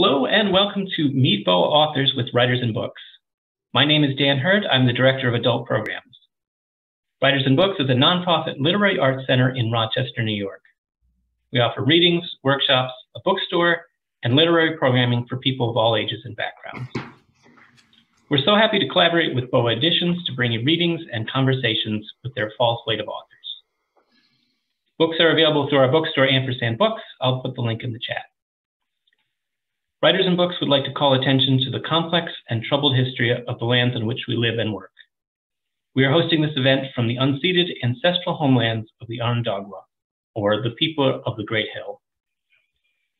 Hello and welcome to Meet BOA Authors with Writers and Books. My name is Dan Hurd. I'm the Director of Adult Programs. Writers and Books is a nonprofit literary arts center in Rochester, New York. We offer readings, workshops, a bookstore, and literary programming for people of all ages and backgrounds. We're so happy to collaborate with BOA Editions to bring you readings and conversations with their fall slate of authors. Books are available through our bookstore, Ampersand Books. I'll put the link in the chat. Writers and Books would like to call attention to the complex and troubled history of the lands in which we live and work. We are hosting this event from the unceded ancestral homelands of the Onondaga, or the people of the Great Hill.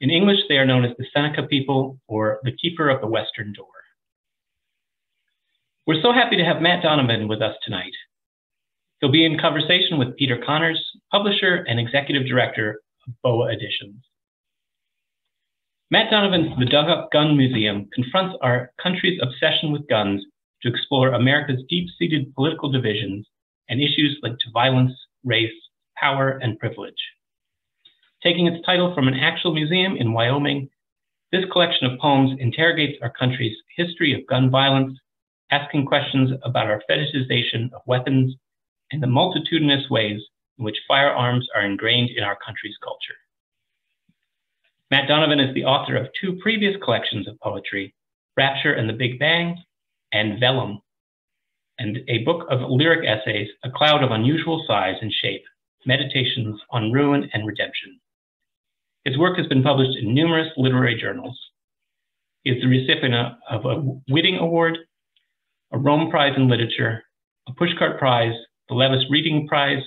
In English, they are known as the Seneca people, or the Keeper of the Western Door. We're so happy to have Matt Donovan with us tonight. He'll be in conversation with Peter Conners, publisher and executive director of BOA Editions. Matt Donovan's The Dug Up Gun Museum confronts our country's obsession with guns to explore America's deep-seated political divisions and issues linked to violence, race, power, and privilege. Taking its title from an actual museum in Wyoming, this collection of poems interrogates our country's history of gun violence, asking questions about our fetishization of weapons and the multitudinous ways in which firearms are ingrained in our country's culture. Matt Donovan is the author of two previous collections of poetry, Rapture and the Big Bam and Vellum, and a book of lyric essays, A Cloud of Unusual Size and Shape, Meditations on Ruin and Redemption. His work has been published in numerous literary journals. He is the recipient of a Whiting Award, a Rome Prize in Literature, a Pushcart Prize, the Levis Reading Prize,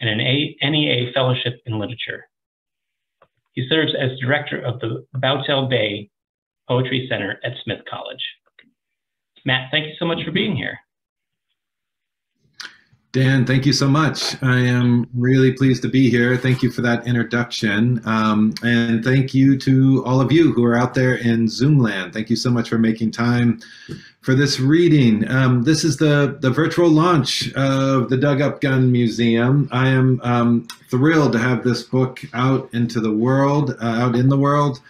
and an NEA Fellowship in Literature. He serves as director of the Boutelle-Day Poetry Center at Smith College. Matt, thank you so much for being here. Dan, thank you so much. I am really pleased to be here. Thank you for that introduction. Um, and thank you to all of you who are out there in Zoom land. Thank you so much for making time for this reading. Um, this is the, the virtual launch of the Dug Up Gun Museum. I am um, thrilled to have this book out into the world, uh, out in the world.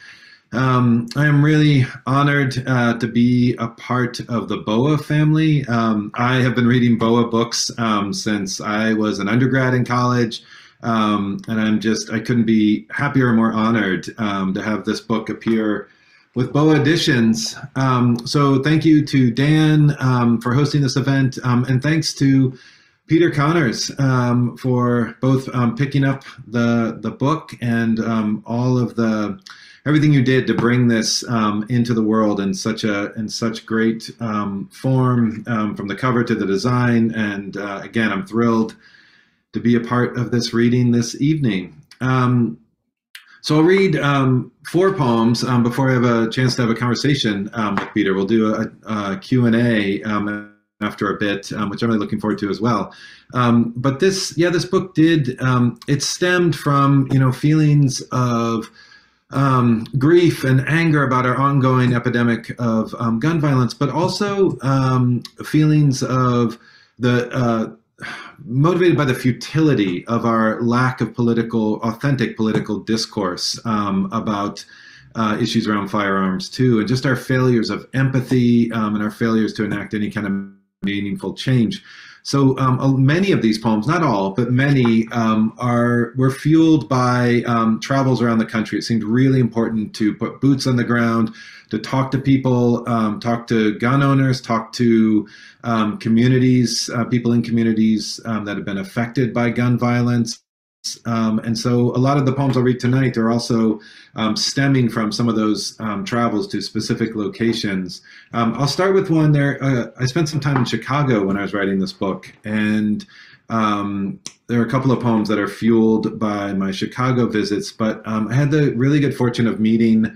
Um, I am really honored uh, to be a part of the BOA family. Um, I have been reading BOA books um, since I was an undergrad in college. Um, and I'm just, I couldn't be happier or more honored um, to have this book appear with BOA Editions. Um, so thank you to Dan for hosting this event. and thanks to Peter Conners for both picking up the the book and all of the everything you did to bring this um, into the world in such a in such great um, form, um, from the cover to the design. And uh, again, I'm thrilled to be a part of this reading this evening. Um, so I'll read um, four poems um, before I have a chance to have a conversation with Peter. We'll do a, a Q&A after a bit, um, which I'm really looking forward to as well. Um, but this, yeah, this book did, um, it stemmed from, you know, feelings of um, grief and anger about our ongoing epidemic of um, gun violence, but also um, feelings of the uh, motivated by the futility of our lack of political, authentic political discourse um, about uh, issues around firearms too, and just our failures of empathy um, and our failures to enact any kind of meaningful change. So um, many of these poems, not all, but many, um, are were fueled by um, travels around the country. It seemed really important to put boots on the ground, to talk to people, um, talk to gun owners, talk to um, communities, uh, people in communities um, that have been affected by gun violence. Um, and so a lot of the poems I'll read tonight are also um, stemming from some of those um, travels to specific locations. Um, I'll start with one there. Uh, I spent some time in Chicago when I was writing this book, and um, there are a couple of poems that are fueled by my Chicago visits, but um, I had the really good fortune of meeting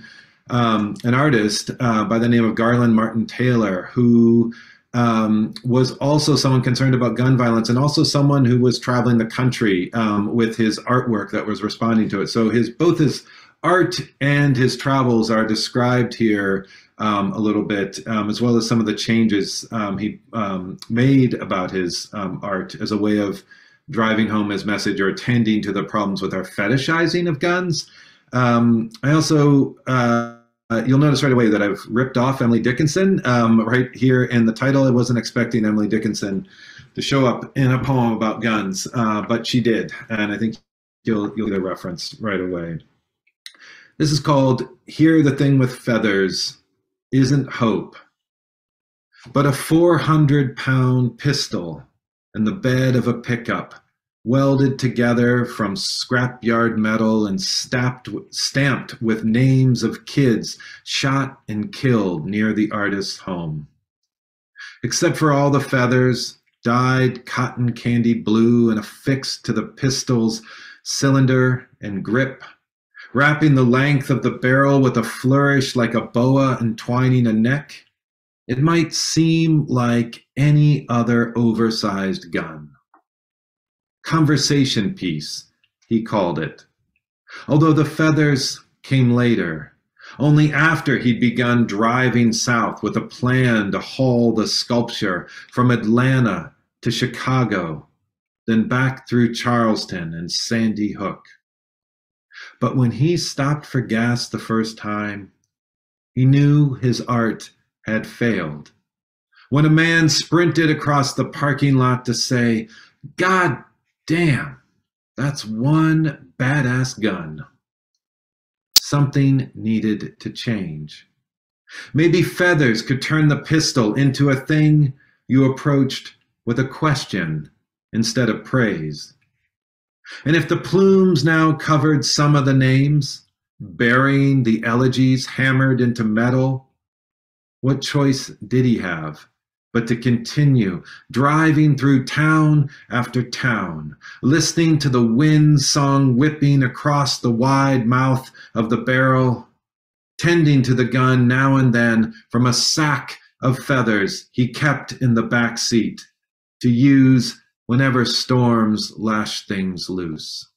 an artist uh, by the name of Garland Martin Taylor, who um, was also someone concerned about gun violence and also someone who was traveling the country um, with his artwork that was responding to it. So his both his art and his travels are described here um, a little bit, um, as well as some of the changes um, he um, made about his art as a way of driving home his message or attending to the problems with our fetishizing of guns. I also uh, uh, you'll notice right away that I've ripped off Emily Dickinson um, right here in the title. I wasn't expecting Emily Dickinson to show up in a poem about guns, uh, but she did, and I think you'll you'll get a reference right away. This is called "Here the Thing with Feathers Isn't Hope, but a 400 pound pistol in the bed of a pickup." Welded together from scrapyard metal and stamped, stamped with names of kids shot and killed near the artist's home. Except for all the feathers, dyed cotton candy blue and affixed to the pistol's cylinder and grip, wrapping the length of the barrel with a flourish like a boa entwining a neck, it might seem like any other oversized gun conversation piece, he called it. Although the feathers came later, only after he'd begun driving south with a plan to haul the sculpture from Atlanta to Chicago, then back through Charleston and Sandy Hook. But when he stopped for gas the first time, he knew his art had failed. When a man sprinted across the parking lot to say, God Damn, that's one badass gun. Something needed to change. Maybe feathers could turn the pistol into a thing you approached with a question instead of praise. And if the plumes now covered some of the names, burying the elegies hammered into metal, what choice did he have but to continue driving through town after town, listening to the wind song whipping across the wide mouth of the barrel, tending to the gun now and then from a sack of feathers he kept in the back seat to use whenever storms lash things loose.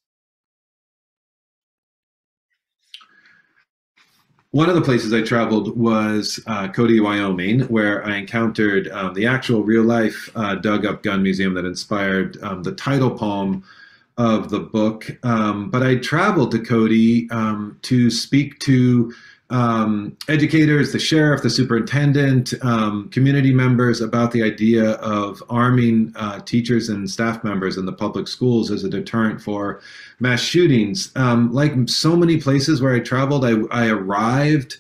One of the places I traveled was uh, Cody, Wyoming, where I encountered um, the actual real life uh, dug up gun museum that inspired um, the title poem of the book. Um, but I traveled to Cody um, to speak to um, educators, the sheriff, the superintendent, um, community members about the idea of arming uh, teachers and staff members in the public schools as a deterrent for mass shootings. Um, like so many places where I traveled, I, I arrived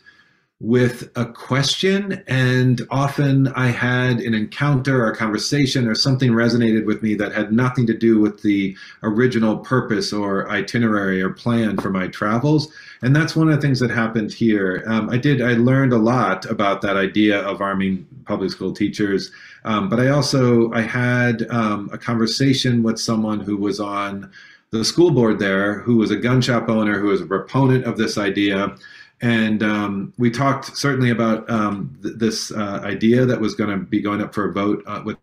with a question and often i had an encounter or a conversation or something resonated with me that had nothing to do with the original purpose or itinerary or plan for my travels. And that's one of the things that happened here. Um, i did i learned a lot about that idea of arming public school teachers. Um, but i also i had um, a conversation with someone who was on the school board there who was a gun shop owner who was a proponent of this idea and um, we talked certainly about um, th- this uh, idea that was going to be going up for a vote uh, with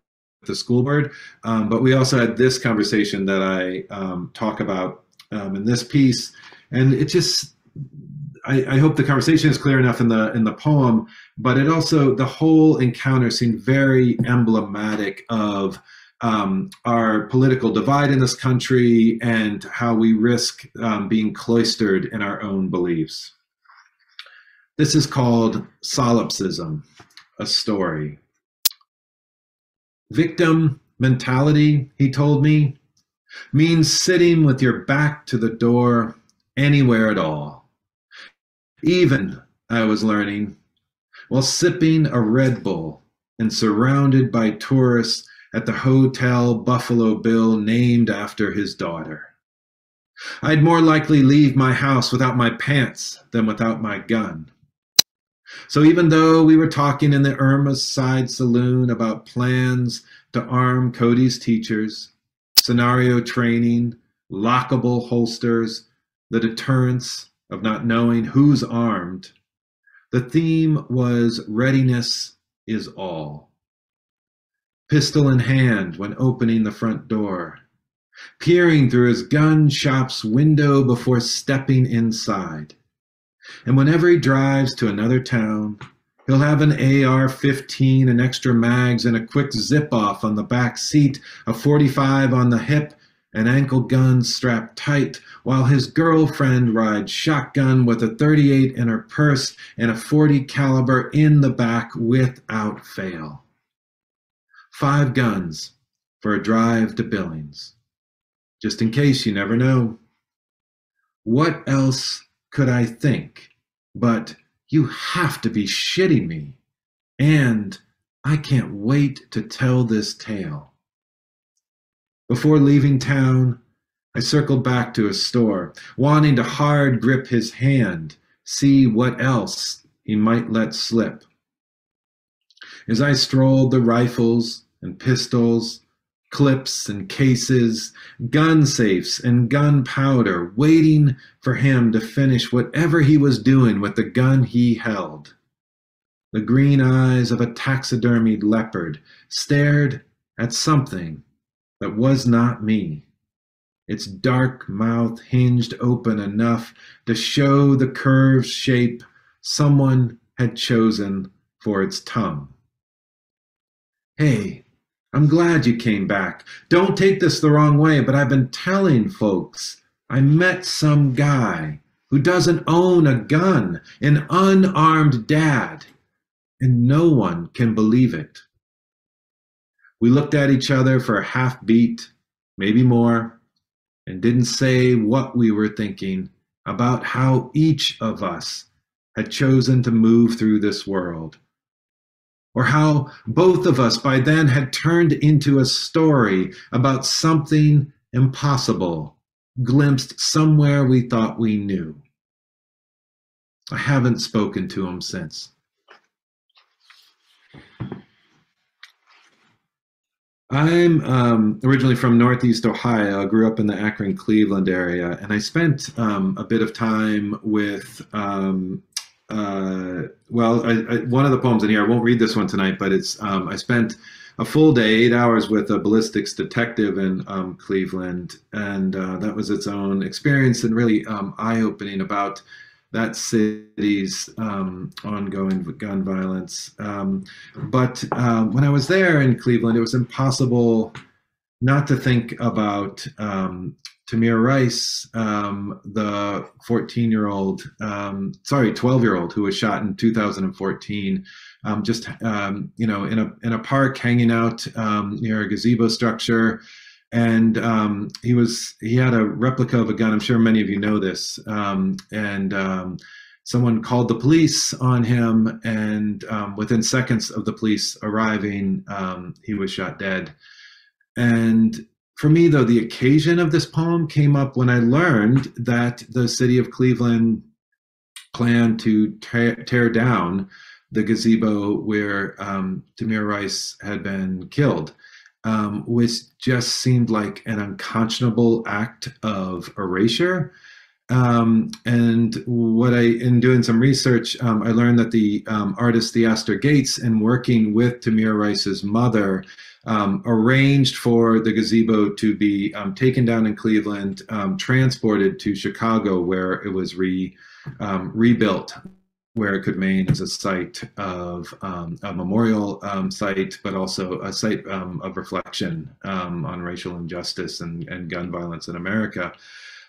the school board. Um, but we also had this conversation that I um, talk about um, in this piece, and it just. I, I, hope the conversation is clear enough in the in the poem, but it also the whole encounter seemed very emblematic of um, our political divide in this country and how we risk um, being cloistered in our own beliefs. This is called solipsism, a story. Victim mentality, he told me, means sitting with your back to the door anywhere at all. Even, I was learning, while sipping a Red Bull and surrounded by tourists at the Hotel Buffalo Bill named after his daughter. I'd more likely leave my house without my pants than without my gun. So even though we were talking in the Irma's side saloon about plans to arm Cody's teachers, scenario training, lockable holsters, the deterrence of not knowing who's armed, the theme was readiness is all. Pistol in hand when opening the front door, peering through his gun shop's window before stepping inside and whenever he drives to another town, he'll have an AR 15 and extra mags and a quick zip off on the back seat, a 45 on the hip, an ankle gun strapped tight, while his girlfriend rides shotgun with a 38 in her purse and a 40 caliber in the back without fail. Five guns for a drive to Billings. Just in case you never know. What else could I think but you have to be shitting me? And I can't wait to tell this tale. Before leaving town, I circled back to his store, wanting to hard grip his hand, see what else he might let slip. As I strolled the rifles and pistols, clips and cases, gun safes and gunpowder, waiting for him to finish whatever he was doing with the gun he held. The green eyes of a taxidermied leopard stared at something that was not me. Its dark mouth hinged open enough to show the curved shape someone had chosen for its tongue. Hey, I'm glad you came back. Don't take this the wrong way, but I've been telling folks I met some guy who doesn't own a gun, an unarmed dad, and no one can believe it. We looked at each other for a half beat, maybe more, and didn't say what we were thinking about how each of us had chosen to move through this world or how both of us by then had turned into a story about something impossible, glimpsed somewhere we thought we knew. I haven't spoken to him since. I'm um, originally from Northeast Ohio. I grew up in the Akron, Cleveland area, and I spent um, a bit of time with um, uh, well, I, I, one of the poems in here, I won't read this one tonight, but it's um, I spent a full day, eight hours with a ballistics detective in um, Cleveland, and uh, that was its own experience and really um, eye-opening about that city's um, ongoing gun violence. Um, but um, when I was there in Cleveland, it was impossible not to think about um, Tamir Rice, um, the 14 year old, um, sorry, 12 year old who was shot in 2014, um, just, um, you know, in a, in a park hanging out um, near a gazebo structure. And um, he was, he had a replica of a gun. I'm sure many of you know this. and someone called the police on him. And within seconds of the police arriving, he was shot dead. And for me, though, the occasion of this poem came up when I learned that the city of Cleveland planned to tear, tear down the gazebo where um, Tamir Rice had been killed, um, which just seemed like an unconscionable act of erasure. Um, and what I, in doing some research, um, I learned that the um, artist Theaster Gates, in working with Tamir Rice's mother, um, arranged for the gazebo to be um, taken down in Cleveland, um, transported to Chicago, where it was re, um, rebuilt, where it could remain as a site of um, a memorial site, but also a site of reflection on racial injustice and, and gun violence in America.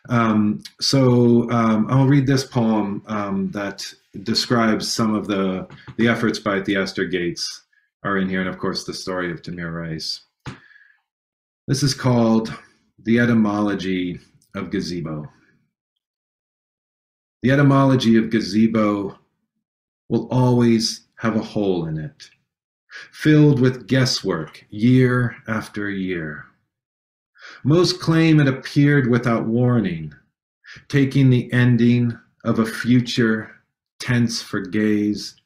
Um, so um, I'll read this poem um, that describes some of the, the efforts by Theaster Gates are in here, and of course the story of Tamir Rice. This is called The Etymology of Gazebo. The etymology of gazebo will always have a hole in it, filled with guesswork year after year. Most claim it appeared without warning, taking the ending of a future tense for gaze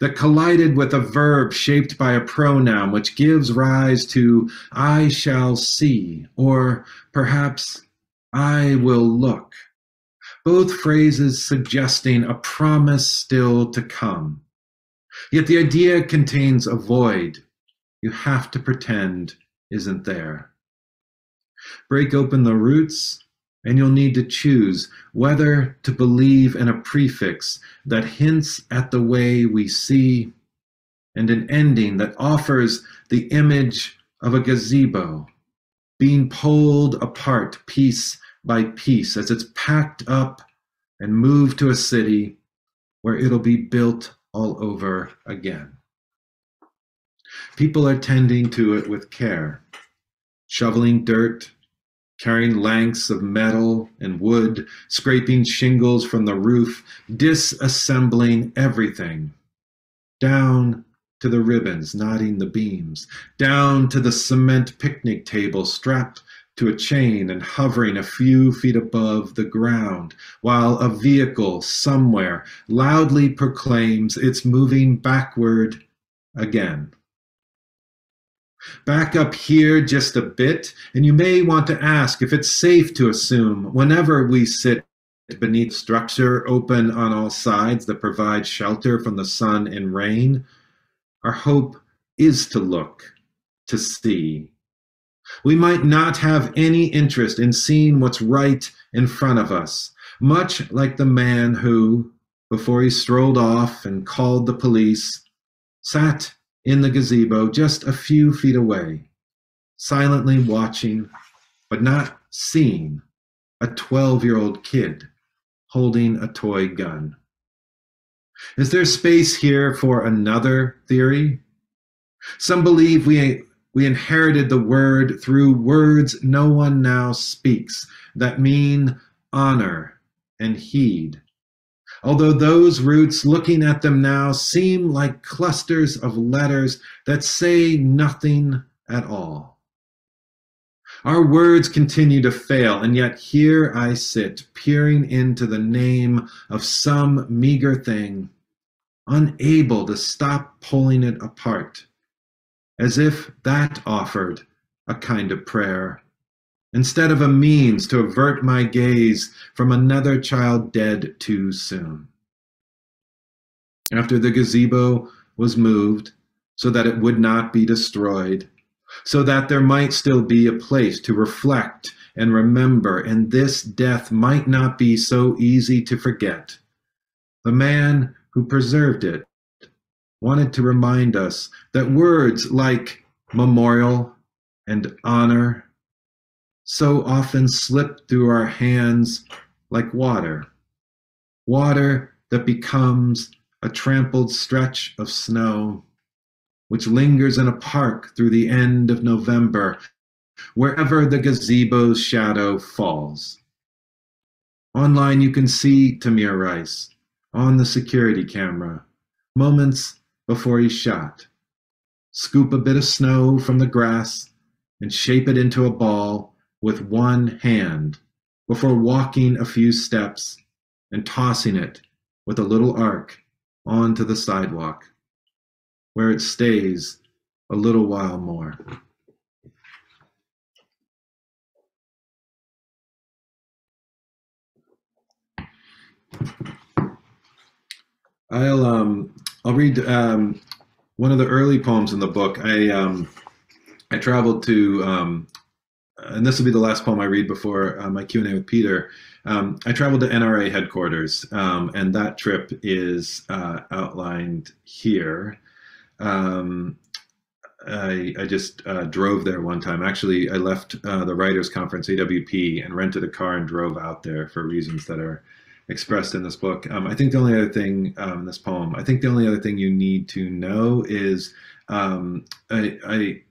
that collided with a verb shaped by a pronoun, which gives rise to I shall see, or perhaps I will look. Both phrases suggesting a promise still to come. Yet the idea contains a void you have to pretend isn't there. Break open the roots and you'll need to choose whether to believe in a prefix that hints at the way we see and an ending that offers the image of a gazebo being pulled apart piece by piece as it's packed up and moved to a city where it'll be built all over again. People are tending to it with care, shoveling dirt, carrying lengths of metal and wood, scraping shingles from the roof, disassembling everything, down to the ribbons knotting the beams, down to the cement picnic table strapped to a chain and hovering a few feet above the ground, while a vehicle somewhere loudly proclaims it's moving backward again. Back up here just a bit, and you may want to ask if it's safe to assume whenever we sit beneath structure open on all sides that provides shelter from the sun and rain, our hope is to look, to see. We might not have any interest in seeing what's right in front of us, much like the man who, before he strolled off and called the police, sat in the gazebo just a few feet away, silently watching, but not seeing, a 12 year old kid holding a toy gun. Is there space here for another theory? Some believe we, we inherited the word through words no one now speaks that mean honor and heed although those roots, looking at them now, seem like clusters of letters that say nothing at all. Our words continue to fail, and yet here I sit, peering into the name of some meager thing, unable to stop pulling it apart, as if that offered a kind of prayer instead of a means to avert my gaze from another child dead too soon. After the gazebo was moved so that it would not be destroyed, so that there might still be a place to reflect and remember, and this death might not be so easy to forget. The man who preserved it wanted to remind us that words like memorial and honor so often slip through our hands like water. Water that becomes a trampled stretch of snow, which lingers in a park through the end of November, wherever the gazebo's shadow falls. Online, you can see Tamir Rice on the security camera, moments before he's shot. Scoop a bit of snow from the grass and shape it into a ball with one hand before walking a few steps and tossing it with a little arc onto the sidewalk, where it stays a little while more. I'll um I'll read um, one of the early poems in the book. I um, I traveled to um, and this will be the last poem I read before uh, my Q&A with Peter. Um, I traveled to NRA headquarters, um, and that trip is uh, outlined here. Um, I, I, just uh, drove there one time. Actually, I left uh, the Writers Conference, AWP, and rented a car and drove out there for reasons that are expressed in this book. Um, I think the only other thing, um, this poem, I think the only other thing you need to know is um, I, I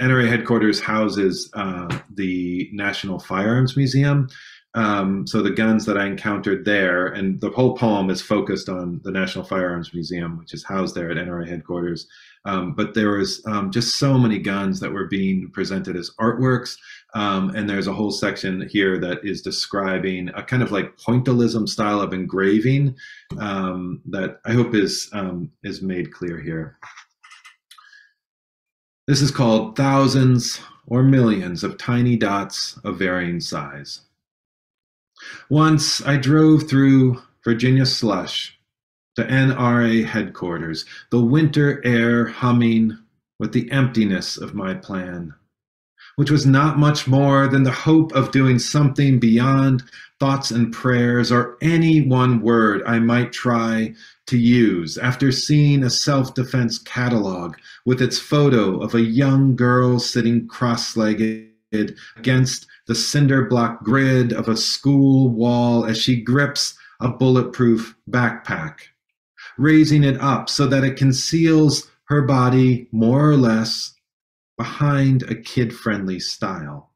NRA headquarters houses uh, the National Firearms Museum. Um, so the guns that I encountered there, and the whole poem is focused on the National Firearms Museum, which is housed there at NRA headquarters. Um, but there was um, just so many guns that were being presented as artworks. Um, and there's a whole section here that is describing a kind of like pointillism style of engraving um, that I hope is um, is made clear here. This is called thousands or millions of tiny dots of varying size. Once I drove through Virginia slush to NRA headquarters, the winter air humming with the emptiness of my plan, which was not much more than the hope of doing something beyond thoughts and prayers or any one word I might try to use after seeing a self defense catalog with its photo of a young girl sitting cross legged against the cinder block grid of a school wall as she grips a bulletproof backpack, raising it up so that it conceals her body more or less behind a kid friendly style,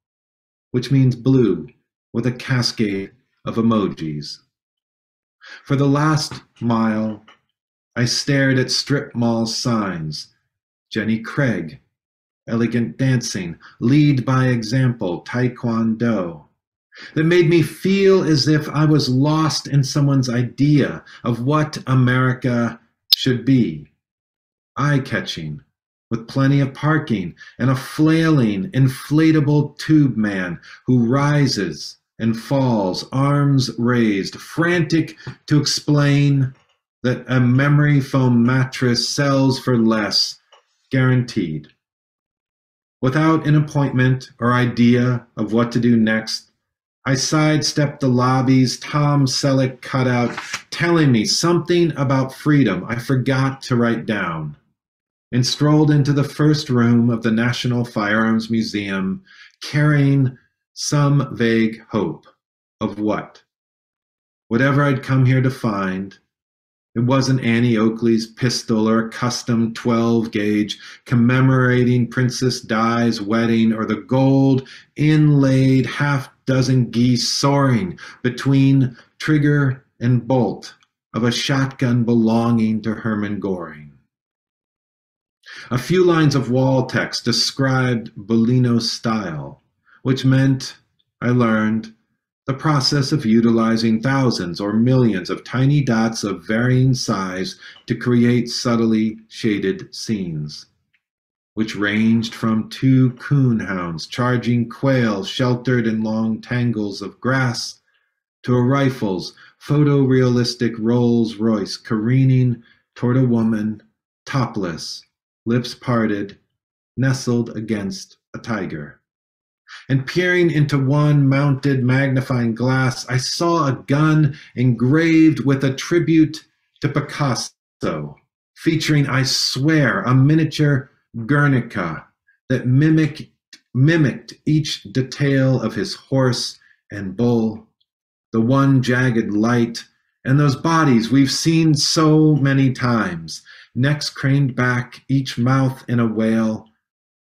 which means blue with a cascade of emojis. For the last mile, I stared at strip mall signs Jenny Craig, elegant dancing, lead by example, taekwondo, that made me feel as if I was lost in someone's idea of what America should be. Eye catching, with plenty of parking, and a flailing, inflatable tube man who rises and falls, arms raised, frantic to explain that a memory foam mattress sells for less, guaranteed. Without an appointment or idea of what to do next, I sidestepped the lobby's Tom Selleck cutout telling me something about freedom I forgot to write down, and strolled into the first room of the National Firearms Museum carrying some vague hope of what? Whatever I'd come here to find, it wasn't Annie Oakley's pistol or a custom 12 gauge commemorating Princess Di's wedding or the gold inlaid half dozen geese soaring between trigger and bolt of a shotgun belonging to Hermann Goring. A few lines of wall text described bulino's style which meant, I learned, the process of utilizing thousands or millions of tiny dots of varying size to create subtly shaded scenes, which ranged from two coonhounds charging quail sheltered in long tangles of grass to a rifle's photorealistic Rolls Royce careening toward a woman, topless, lips parted, nestled against a tiger and peering into one mounted magnifying glass, I saw a gun engraved with a tribute to Picasso, featuring, I swear, a miniature Guernica that mimicked, mimicked each detail of his horse and bull, the one jagged light, and those bodies we've seen so many times, necks craned back, each mouth in a wail,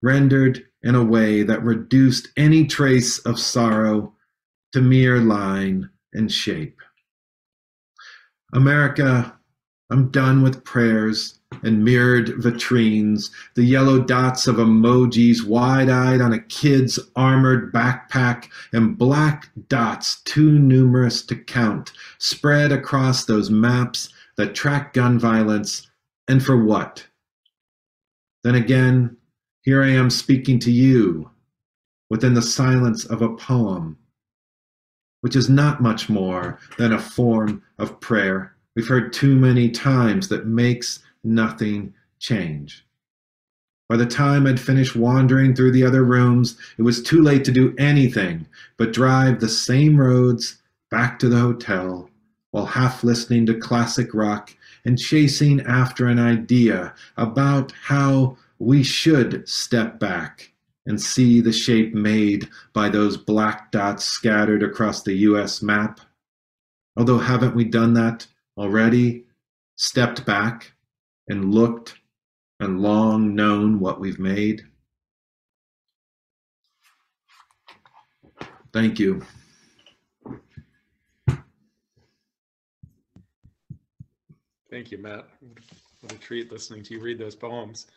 rendered in a way that reduced any trace of sorrow to mere line and shape. America, I'm done with prayers and mirrored vitrines, the yellow dots of emojis wide eyed on a kid's armored backpack, and black dots too numerous to count, spread across those maps that track gun violence, and for what? Then again, here I am speaking to you within the silence of a poem, which is not much more than a form of prayer we've heard too many times that makes nothing change. By the time I'd finished wandering through the other rooms, it was too late to do anything but drive the same roads back to the hotel while half listening to classic rock and chasing after an idea about how we should step back and see the shape made by those black dots scattered across the US map. Although, haven't we done that already? Stepped back and looked and long known what we've made? Thank you. Thank you, Matt. What a treat listening to you read those poems.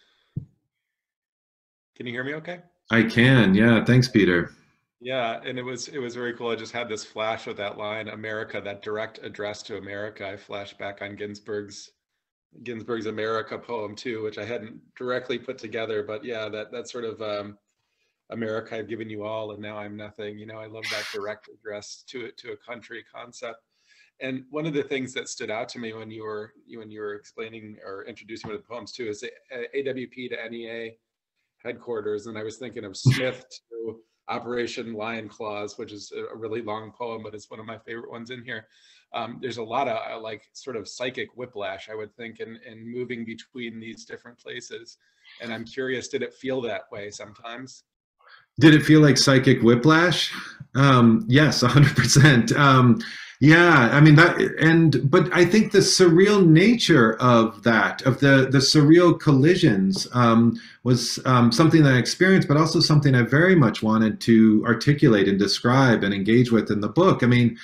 Can you hear me okay? I can. Yeah. Thanks, Peter. Yeah, and it was it was very cool. I just had this flash of that line, America, that direct address to America. I flashed back on Ginsberg's Ginsberg's America poem too, which I hadn't directly put together, but yeah, that that sort of um, America, I've given you all, and now I'm nothing. You know, I love that direct address to it to a country concept. And one of the things that stood out to me when you were when you were explaining or introducing one of the poems too is the AWP to NRA headquarters, and I was thinking of Smith to Operation Lion Claws, which is a really long poem, but it's one of my favorite ones in here. Um, there's a lot of uh, like sort of psychic whiplash, I would think, in, in moving between these different places. And I'm curious, did it feel that way sometimes? Did it feel like psychic whiplash? Um, yes, 100%. Um, yeah, I mean that, and but I think the surreal nature of that, of the the surreal collisions, um, was um, something that I experienced, but also something I very much wanted to articulate and describe and engage with in the book. I mean,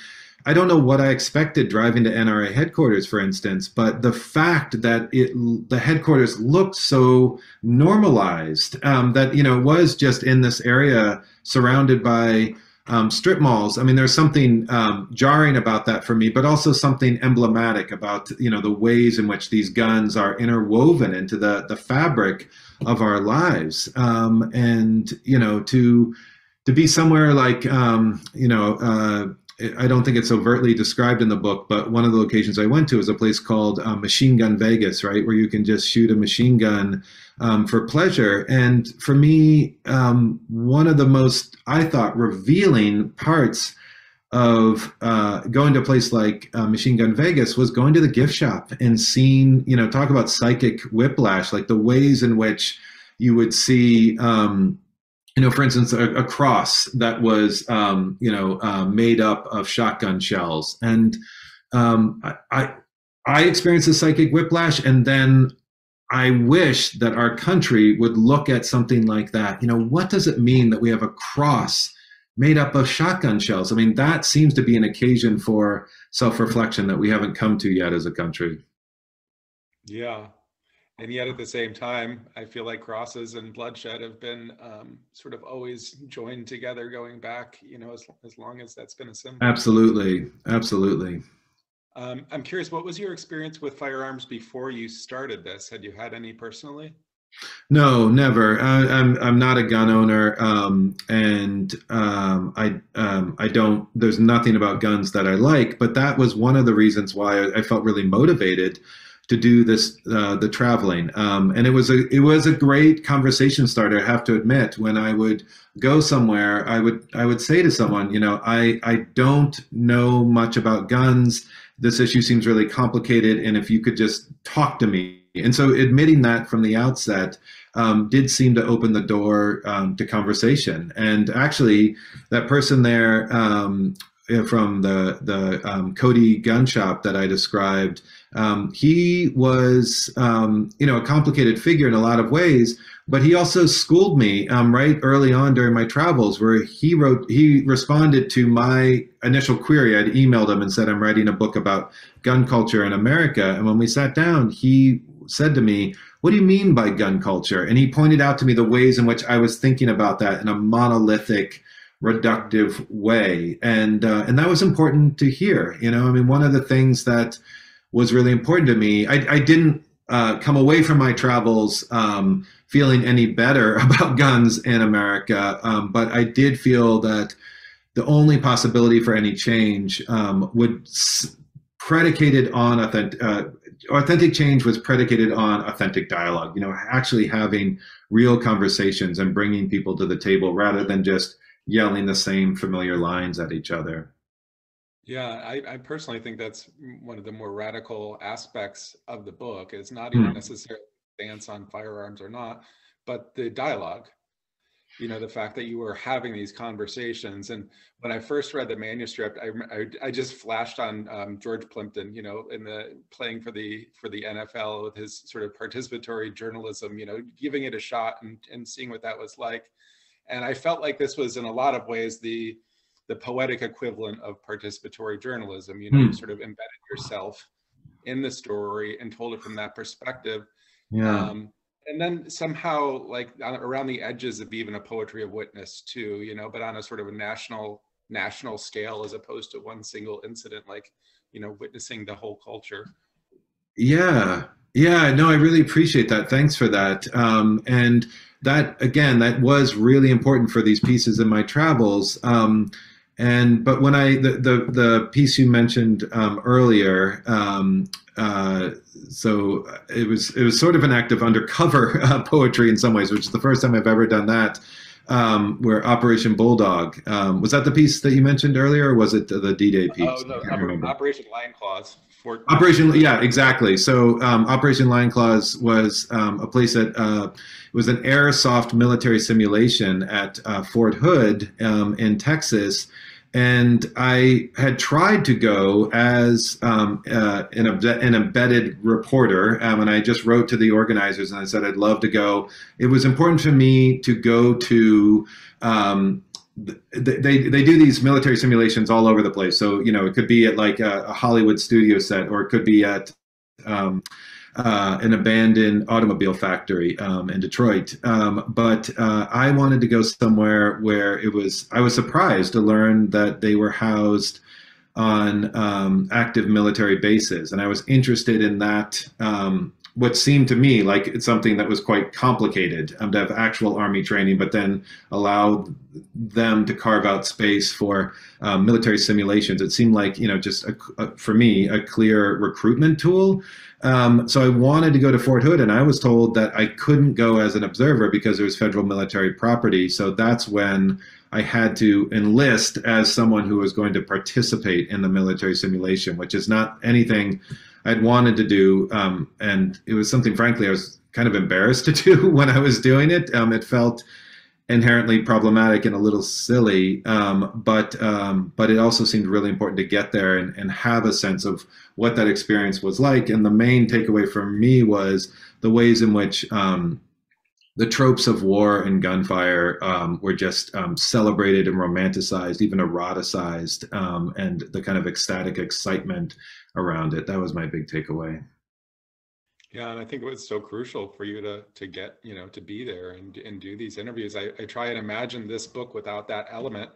I don't know what I expected driving to NRA headquarters, for instance, but the fact that it the headquarters looked so normalized um, that you know was just in this area surrounded by um, strip malls. I mean, there's something um, jarring about that for me, but also something emblematic about you know the ways in which these guns are interwoven into the the fabric of our lives, um, and you know to to be somewhere like um, you know. Uh, I don't think it's overtly described in the book, but one of the locations I went to is a place called uh, Machine Gun Vegas, right, where you can just shoot a machine gun um, for pleasure. And for me, um, one of the most, I thought, revealing parts of uh, going to a place like uh, Machine Gun Vegas was going to the gift shop and seeing, you know, talk about psychic whiplash, like the ways in which you would see. Um, you know, for instance, a, a cross that was, um, you know, uh, made up of shotgun shells, and um, I, I, I experienced a psychic whiplash, and then I wish that our country would look at something like that. You know, what does it mean that we have a cross made up of shotgun shells? I mean, that seems to be an occasion for self-reflection that we haven't come to yet as a country. Yeah, and yet at the same time, I feel like crosses and bloodshed have been um, sort of always joined together, going back. You know, as as long as that's been a symbol. Absolutely, absolutely. Um, I'm curious, what was your experience with firearms before you started this? Had you had any personally? No, never. I, am I'm, I'm not a gun owner, um, and um, I um, I don't. There's nothing about guns that I like. But that was one of the reasons why I, I felt really motivated to do this uh, the traveling. Um, and it was a it was a great conversation starter i have to admit. When i would go somewhere i would i would say to someone you know i i don't know much about guns. This issue seems really complicated and if you could just talk to me. And so admitting that from the outset um, did seem to open the door um, to conversation. And actually that person there um, from the the um, Cody gun shop that I described. Um, he was, um, you know, a complicated figure in a lot of ways, but he also schooled me um, right early on during my travels, where he wrote, he responded to my initial query. I'd emailed him and said, "I'm writing a book about gun culture in America," and when we sat down, he said to me, what do you mean by gun culture? And he pointed out to me the ways in which I was thinking about that in a monolithic, reductive way and uh, and that was important to hear you know i mean one of the things that was really important to me i, I didn't uh, come away from my travels um, feeling any better about guns in america um, but i did feel that the only possibility for any change um, would s- predicated on authentic uh, authentic change was predicated on authentic dialogue you know actually having real conversations and bringing people to the table rather than just yelling the same familiar lines at each other. Yeah, I, I personally think that's one of the more radical aspects of the book. It's not even mm. necessarily stance on firearms or not, but the dialogue. You know, the fact that you were having these conversations. And when I first read the manuscript, I I, I just flashed on um, George Plimpton. You know, in the playing for the for the NFL with his sort of participatory journalism. You know, giving it a shot and and seeing what that was like and I felt like this was in a lot of ways the the poetic equivalent of participatory journalism. You know, mm. you sort of embedded yourself in the story and told it from that perspective. Yeah. Um, and then somehow like around the edges of even a poetry of witness too, you know, but on a sort of a national national scale as opposed to one single incident, like, you know, witnessing the whole culture. Yeah. Yeah, no, I really appreciate that. Thanks for that. Um, and that again, that was really important for these pieces in my travels. Um, and but when I the the, the piece you mentioned um, earlier, um, uh, so it was it was sort of an act of undercover uh, poetry in some ways, which is the first time I've ever done that. Um, where Operation Bulldog um, was that the piece that you mentioned earlier, or was it the D-Day piece? Oh no, Operation Lion Claws. Fort Operation, yeah, exactly. So um, Operation Lion Claws was um, a place that uh, was an airsoft military simulation at uh, Fort Hood um, in Texas. And I had tried to go as um, uh, an, an, embedded reporter, um, and I just wrote to the organizers and I said I'd love to go. It was important for me to go to um, they they do these military simulations all over the place. So you know, it could be at like a, a Hollywood studio set, or it could be at um, uh, an abandoned automobile factory um, in Detroit. Um, but uh, I wanted to go somewhere where it was. I was surprised to learn that they were housed on um, active military bases, and I was interested in that um, what seemed to me like it's something that was quite complicated um, to have actual army training, but then allow them to carve out space for um, military simulations. It seemed like you know just a, a, for me a clear recruitment tool. Um, so I wanted to go to Fort Hood, and I was told that I couldn't go as an observer because it was federal military property. So that's when I had to enlist as someone who was going to participate in the military simulation, which is not anything I'd wanted to do, um, and it was something, frankly, I was kind of embarrassed to do when I was doing it. Um, it felt inherently problematic and a little silly, um, but um, but it also seemed really important to get there and, and have a sense of what that experience was like. And the main takeaway for me was the ways in which um, the tropes of war and gunfire um, were just um, celebrated and romanticized, even eroticized, um, and the kind of ecstatic excitement around it. That was my big takeaway. Yeah, and I think it was so crucial for you to to get you know to be there and and do these interviews. I, I try and imagine this book without that element,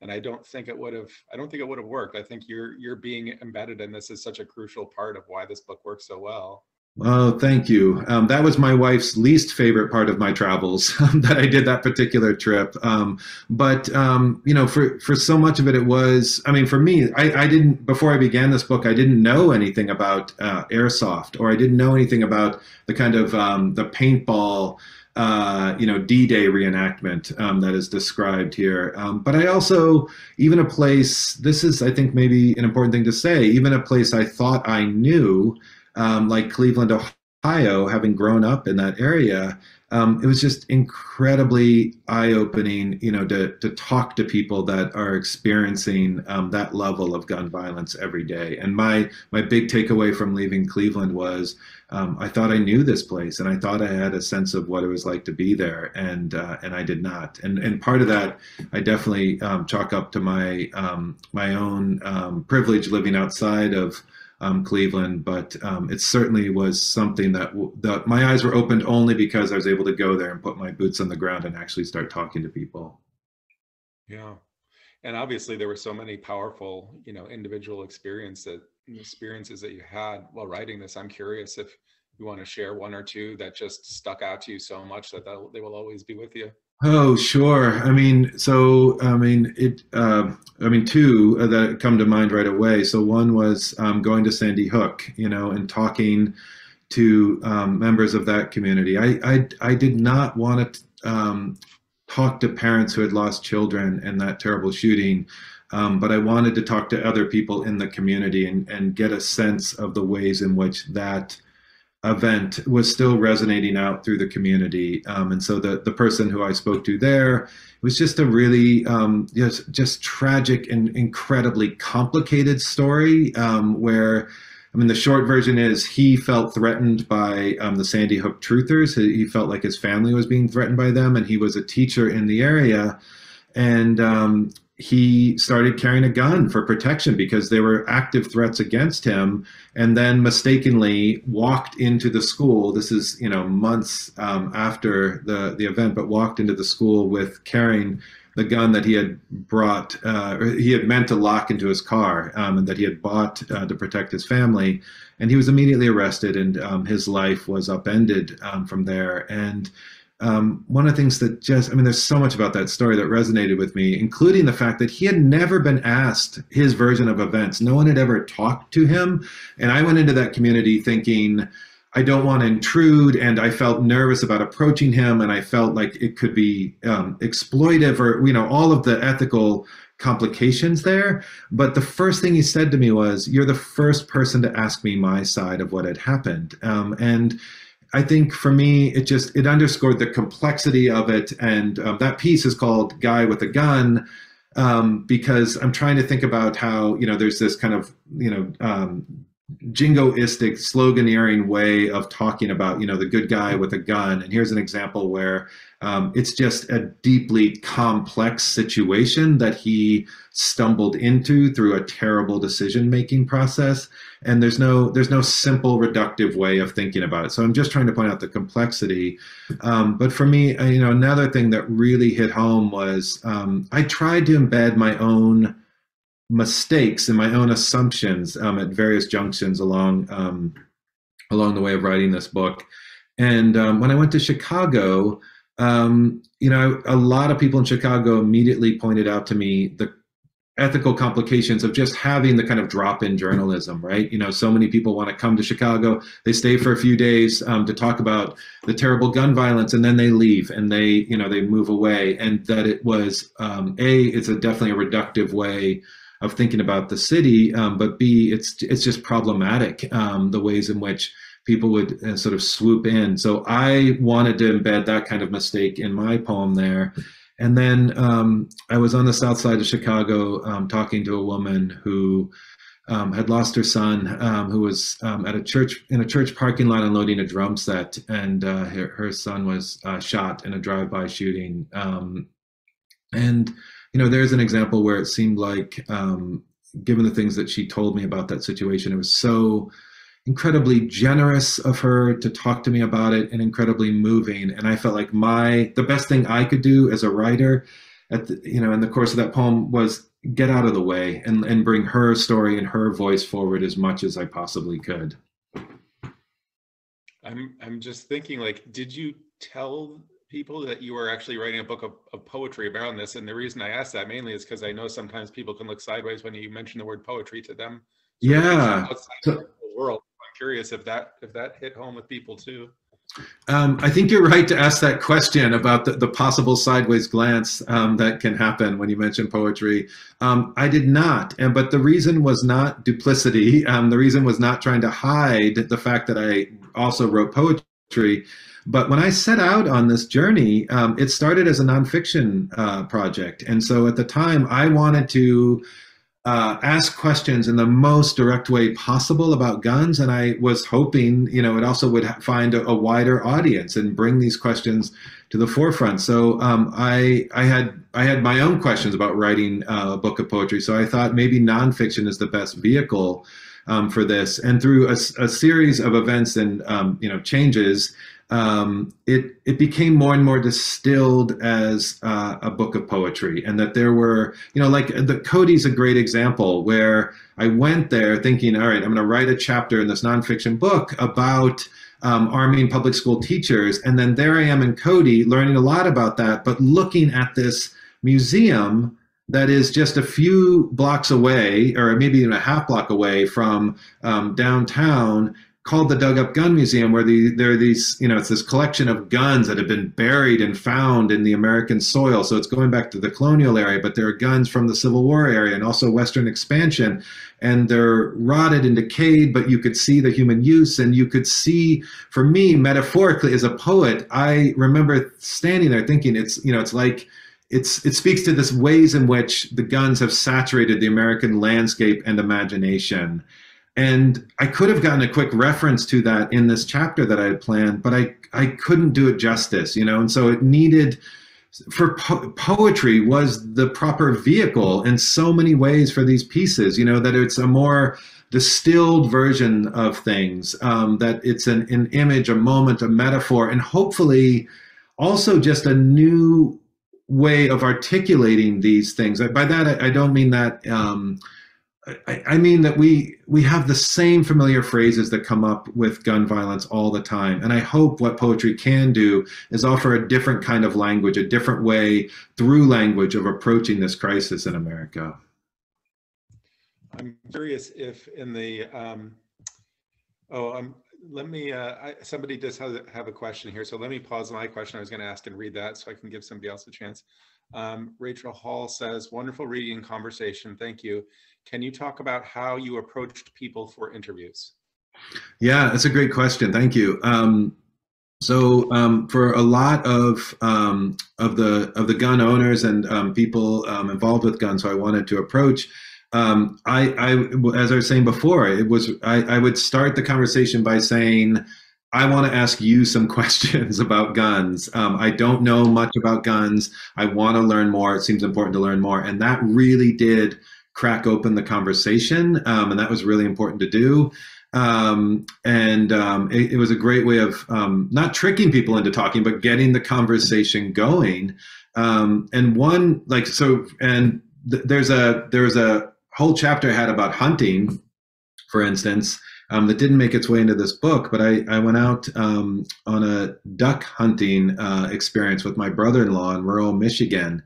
and I don't think it would have. I don't think it would have worked. I think you're you're being embedded in this is such a crucial part of why this book works so well. Oh, thank you. Um, that was my wife's least favorite part of my travels that I did that particular trip. Um, but um, you know, for for so much of it, it was. I mean, for me, I, I didn't before I began this book, I didn't know anything about uh, airsoft, or I didn't know anything about the kind of um, the paintball. Uh, you know, D-Day reenactment um, that is described here. Um, but I also, even a place, this is, I think, maybe an important thing to say, even a place I thought I knew, um, like Cleveland, Ohio, having grown up in that area, um, it was just incredibly eye-opening, you know, to to talk to people that are experiencing um, that level of gun violence every day. And my my big takeaway from leaving Cleveland was um, I thought I knew this place, and I thought I had a sense of what it was like to be there, and uh, and I did not. And and part of that I definitely um, chalk up to my um, my own um, privilege living outside of um, Cleveland, but um, it certainly was something that, that my eyes were opened only because I was able to go there and put my boots on the ground and actually start talking to people. Yeah, and obviously there were so many powerful, you know, individual experiences experiences that you had while writing this. I'm curious if you want to share one or two that just stuck out to you so much that they will always be with you. Oh, sure. I mean, so I mean, it. Uh, I mean, two that come to mind right away. So one was um, going to Sandy Hook, you know, and talking to um, members of that community. I I, I did not want to um, talk to parents who had lost children in that terrible shooting. Um, but I wanted to talk to other people in the community and, and get a sense of the ways in which that event was still resonating out through the community. Um, and so the, the person who I spoke to there was just a really um, just, just tragic and incredibly complicated story um, where, I mean, the short version is he felt threatened by um, the Sandy Hook truthers. He felt like his family was being threatened by them, and he was a teacher in the area. And um, he started carrying a gun for protection because there were active threats against him and then mistakenly walked into the school. This is you know months um, after the the event but walked into the school with carrying the gun that he had brought uh, he had meant to lock into his car um, and that he had bought uh, to protect his family. And he was immediately arrested and um, his life was upended um, from there. And um, one of the things that just, I mean, there's so much about that story that resonated with me, including the fact that he had never been asked his version of events. No one had ever talked to him. And I went into that community thinking, I don't want to intrude. And I felt nervous about approaching him. And I felt like it could be um, exploitive or, you know, all of the ethical complications there. But the first thing he said to me was, "You're the first person to ask me my side of what had happened," um, and I think for me, it just it underscored the complexity of it, and um, that piece is called "Guy with a Gun." Um, because I'm trying to think about how you know there's this kind of you know um, jingoistic sloganeering way of talking about you know the good guy with a gun. And here's an example where um, it's just a deeply complex situation that he stumbled into through a terrible decision making process. And there's no there's no simple reductive way of thinking about it. So i'm just trying to point out the complexity. Um, but for me you know another thing that really hit home was um, i tried to embed my own mistakes and my own assumptions um, at various junctions along um, along the way of writing this book. And um, when I went to Chicago, um, you know, a lot of people in Chicago immediately pointed out to me the ethical complications of just having the kind of drop-in journalism, right? You know, so many people want to come to Chicago, they stay for a few days um, to talk about the terrible gun violence, and then they leave and they, you know, they move away. And that it was um, a, it's a definitely a reductive way of thinking about the city, um, but B, it's it's just problematic um, the ways in which people would uh, sort of swoop in. So I wanted to embed that kind of mistake in my poem there. And then um, I was on the south side of Chicago um, talking to a woman who um, had lost her son, um, who was at a church in a church parking lot unloading a drum set, and uh, her, her, son was uh, shot in a drive-by shooting. and you know, there's an example where it seemed like, um, given the things that she told me about that situation, it was so incredibly generous of her to talk to me about it and incredibly moving. And I felt like my the best thing I could do as a writer, at the, you know, in the course of that poem was get out of the way and and bring her story and her voice forward as much as I possibly could. I'm I'm just thinking like, did you tell people that you are actually writing a book of, of poetry around this. And the reason I ask that mainly is because I know sometimes people can look sideways when you mention the word poetry to them. So yeah. the world. I'm curious if that if that hit home with people too. Um, I think you're right to ask that question about the, the possible sideways glance um, that can happen when you mention poetry. Um, I did not, and but the reason was not duplicity. Um, the reason was not trying to hide the fact that I also wrote poetry. But when I set out on this journey, um, it started as a nonfiction uh, project. And so at the time, I wanted to uh, ask questions in the most direct way possible about guns. And I was hoping, you know, it also would find a, a wider audience and bring these questions to the forefront. So um, I, I had I had my own questions about writing uh, a book of poetry. So I thought maybe nonfiction is the best vehicle um, for this. And through a, a, series of events and um, you know changes, um, it it became more and more distilled as uh, a book of poetry, and that there were, you know, like the Cody's a great example where I went there thinking, all right, I'm going to write a chapter in this nonfiction book about um, arming public school teachers, and then there I am in Cody learning a lot about that, but looking at this museum that is just a few blocks away, or maybe even a half block away from um, downtown, called the Dug Up Gun Museum, where the, there are these, you know, it's this collection of guns that have been buried and found in the American soil. So it's going back to the colonial area, but there are guns from the Civil War area and also Western expansion. And they're rotted and decayed, but you could see the human use. And you could see, for me, metaphorically, as a poet, I remember standing there thinking, it's, you know, it's like, it's, it speaks to this ways in which the guns have saturated the American landscape and imagination. And I could have gotten a quick reference to that in this chapter that I had planned, but I, I couldn't do it justice, you know, and so it needed for po poetry was the proper vehicle in so many ways for these pieces, you know, that it's a more distilled version of things, um, that it's an, an image, a moment, a metaphor, and hopefully also just a new way of articulating these things. By that, I, I don't mean that um, I, mean that we we have the same familiar phrases that come up with gun violence all the time. And i hope what poetry can do is offer a different kind of language a different way through language of approaching this crisis in america. I'm curious if in the um, oh i'm let me uh, I, somebody does have, have a question here. So let me pause my question. I was going to ask and read that so i can give somebody else a chance. Um, Rachel Hall says, wonderful reading and conversation. Thank you. Can you talk about how you approached people for interviews? Yeah, that's a great question. Thank you. Um, so um, for a lot of um, of the of the gun owners and um, people um, involved with guns, who I wanted to approach, um, I, I, as I was saying before, it was I, I would start the conversation by saying, I want to ask you some questions about guns. Um, I don't know much about guns. I want to learn more. It seems important to learn more, and that really did crack open the conversation, and that was really important to do um, and um, it, it, was a great way of um, not tricking people into talking, but getting the conversation going. Um, and one like so, and th- there's a there's a whole chapter I had about hunting, for instance, um, that didn't make its way into this book. But I I went out um, on a duck hunting uh, experience with my brother-in-law in rural Michigan,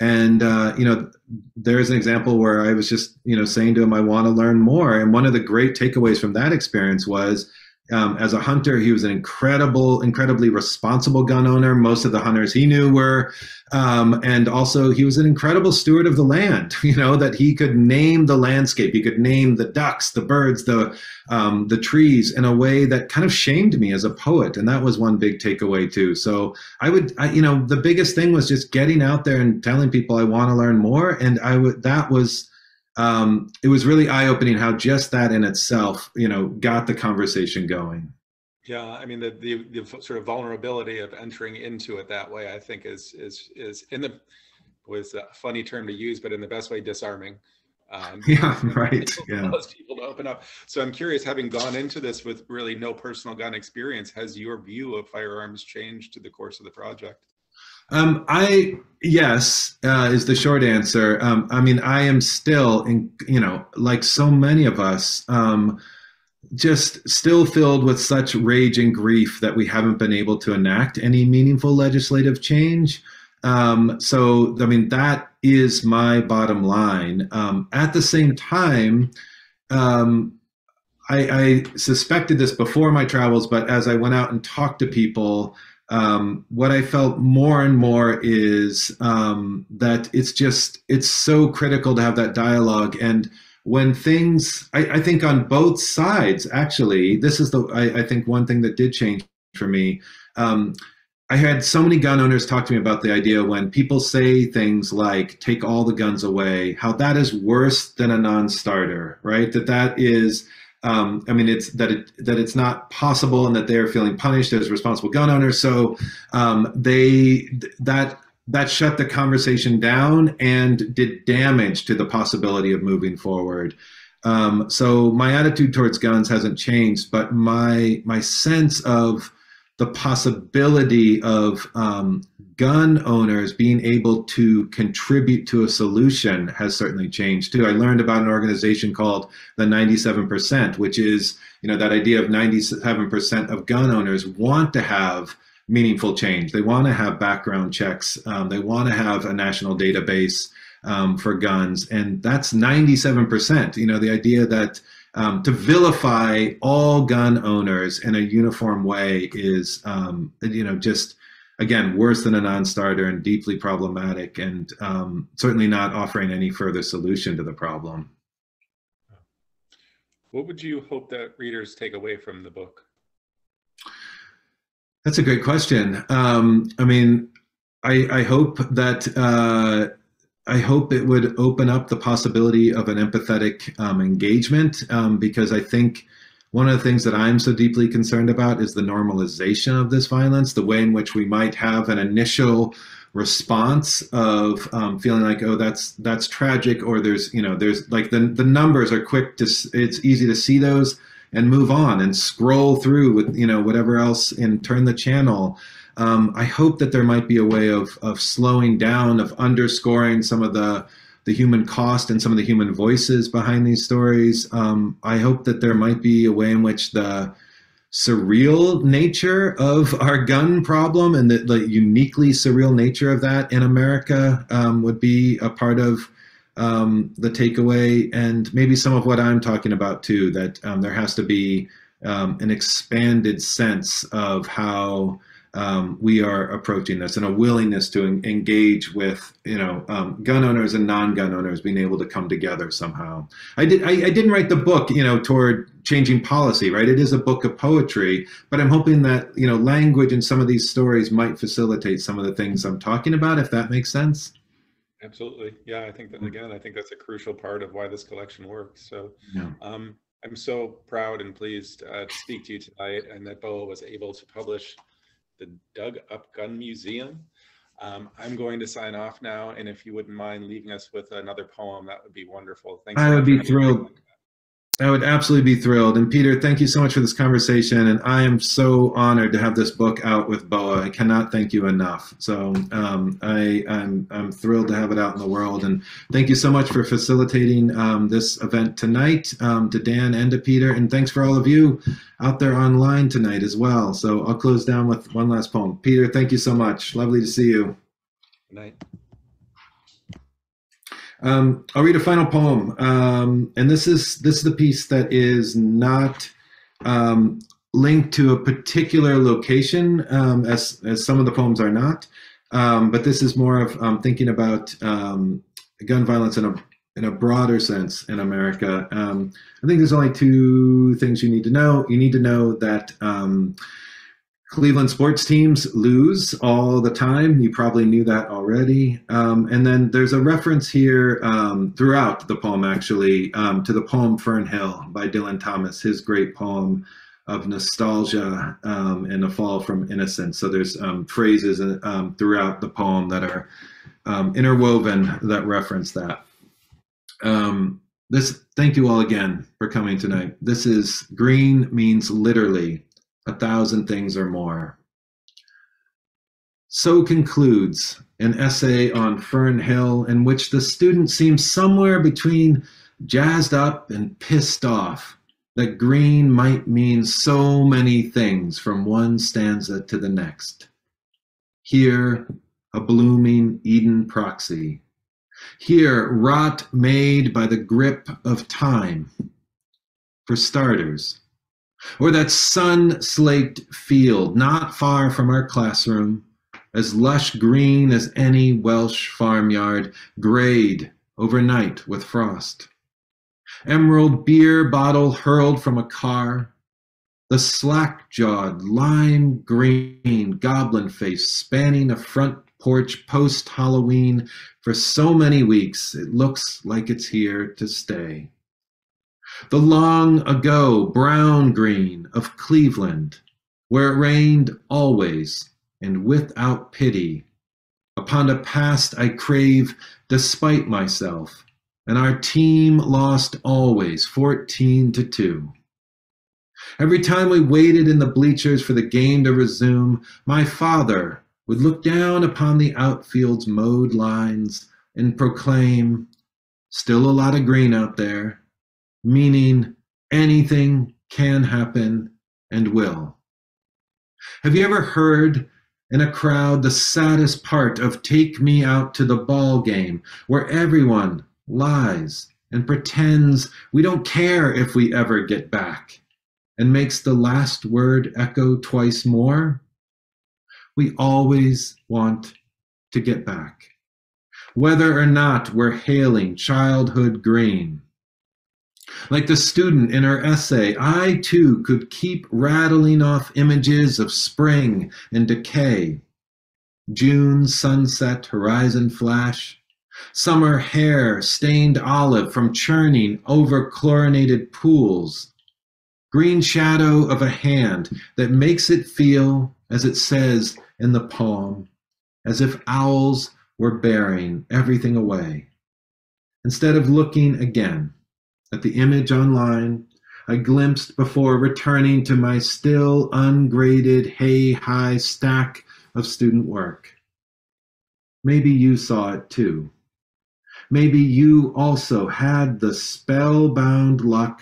and uh, you know there's an example where i was just you know saying to him i want to learn more. And one of the great takeaways from that experience was um, as a hunter, he was an incredible, incredibly responsible gun owner. Most of the hunters he knew were, um, and also he was an incredible steward of the land. You know that he could name the landscape, he could name the ducks, the birds, the um, the trees in a way that kind of shamed me as a poet, and that was one big takeaway too. So I would, I, you know, the biggest thing was just getting out there and telling people I want to learn more, and I would that was um, it was really eye opening how just that in itself, you know, got the conversation going. Yeah, I mean the, the, the sort of vulnerability of entering into it that way, I think is is is in the was a funny term to use, but in the best way, disarming. Um, yeah, right. Yeah. Most people to open up. So I'm curious, having gone into this with really no personal gun experience, has your view of firearms changed to the course of the project? Um, I yes uh, is the short answer. Um, I mean, I am still, in, you know, like so many of us, um, just still filled with such rage and grief that we haven't been able to enact any meaningful legislative change. Um, so, I mean, that is my bottom line. Um, at the same time, um, I, I suspected this before my travels, but as I went out and talked to people um, what I felt more and more is um, that it's just it's so critical to have that dialogue. And when things I, I think on both sides actually this is the I, I, think one thing that did change for me. Um, I had so many gun owners talk to me about the idea when people say things like take all the guns away how that is worse than a non-starter right? That that is um, I mean, it's that it that it's not possible, and that they are feeling punished as responsible gun owners. So um, they that that shut the conversation down and did damage to the possibility of moving forward. Um, so my attitude towards guns hasn't changed, but my my sense of the possibility of um, gun owners being able to contribute to a solution has certainly changed too. I learned about an organization called the 97%, which is, you know, that idea of 97% of gun owners want to have meaningful change. They want to have background checks. Um, they want to have a national database um, for guns. And that's 97%. You know, the idea that um, to vilify all gun owners in a uniform way is, um, you know, just again worse than a non-starter and deeply problematic, and um, certainly not offering any further solution to the problem. What would you hope that readers take away from the book? That's a great question. Um, I mean, I, I hope that uh, I hope it would open up the possibility of an empathetic um, engagement um, because I think one of the things that I'm so deeply concerned about is the normalization of this violence, the way in which we might have an initial response of um, feeling like, oh, that's that's tragic, or there's you know there's like the the numbers are quick to it's easy to see those and move on and scroll through with you know whatever else and turn the channel. Um, I hope that there might be a way of of slowing down, of underscoring some of the the human cost and some of the human voices behind these stories. Um, I hope that there might be a way in which the surreal nature of our gun problem and the, the uniquely surreal nature of that in America um, would be a part of um, the takeaway and maybe some of what I'm talking about too, that um, there has to be um, an expanded sense of how um, we are approaching this and a willingness to en- engage with you know um, gun owners and non-gun owners being able to come together somehow. I did I, I, didn't write the book you know toward changing policy right? It is a book of poetry but i'm hoping that you know language and some of these stories might facilitate some of the things i'm talking about if that makes sense. Absolutely. Yeah i think that again i think that's a crucial part of why this collection works. So yeah. um, i'm so proud and pleased uh, to speak to you tonight and that boa was able to publish the Dug Up Gun Museum. Um, I'm going to sign off now, and if you wouldn't mind leaving us with another poem, that would be wonderful. Thanks. I would be thrilled. I would absolutely be thrilled. And Peter, thank you so much for this conversation. And I am so honored to have this book out with BOA. I cannot thank you enough. So um, I, am I'm, I'm thrilled to have it out in the world. And thank you so much for facilitating um, this event tonight um, to Dan and to Peter. And thanks for all of you out there online tonight as well. So I'll close down with one last poem. Peter, thank you so much. Lovely to see you. Good night. Um, I'll read a final poem, um, and this is this is the piece that is not um, linked to a particular location, um, as as some of the poems are not. Um, but this is more of um, thinking about gun violence in a in a broader sense in America. I think there's only two things you need to know. You need to know that Cleveland sports teams lose all the time. You probably knew that already. Um, and then there's a reference here um, throughout the poem, actually, um, to the poem Fern Hill by Dylan Thomas, his great poem of nostalgia um, and a fall from innocence. So there's um, phrases um, throughout the poem that are interwoven that reference that. this, thank you all again for coming tonight. This is green means literally a thousand things or more. So concludes an essay on Fern Hill in which the student seems somewhere between jazzed up and pissed off that green might mean so many things from one stanza to the next. Here, a blooming Eden proxy. Here, rot made by the grip of time. For starters, or that sun slaked field not far from our classroom, as lush green as any Welsh farmyard, grayed overnight with frost. Emerald beer bottle hurled from a car, the slack jawed, lime green goblin face spanning a front porch post Halloween for so many weeks, it looks like it's here to stay. The long ago brown green of Cleveland, where it rained always and without pity. Upon a past I crave despite myself, and our team lost always 14 to 2. Every time we waited in the bleachers for the game to resume, my father would look down upon the outfield's mowed lines and proclaim, Still a lot of green out there meaning anything can happen and will. Have you ever heard in a crowd the saddest part of Take Me Out to the Ball Game, where everyone lies and pretends we don't care if we ever get back, and makes the last word echo twice more? We always want to get back. Whether or not we're hailing childhood green, like the student in her essay, I too could keep rattling off images of spring and decay. June sunset horizon flash, summer hair stained olive from churning over chlorinated pools, green shadow of a hand that makes it feel, as it says in the poem, as if owls were bearing everything away. Instead of looking again, at the image online I glimpsed before returning to my still ungraded hay high stack of student work. Maybe you saw it too. Maybe you also had the spellbound luck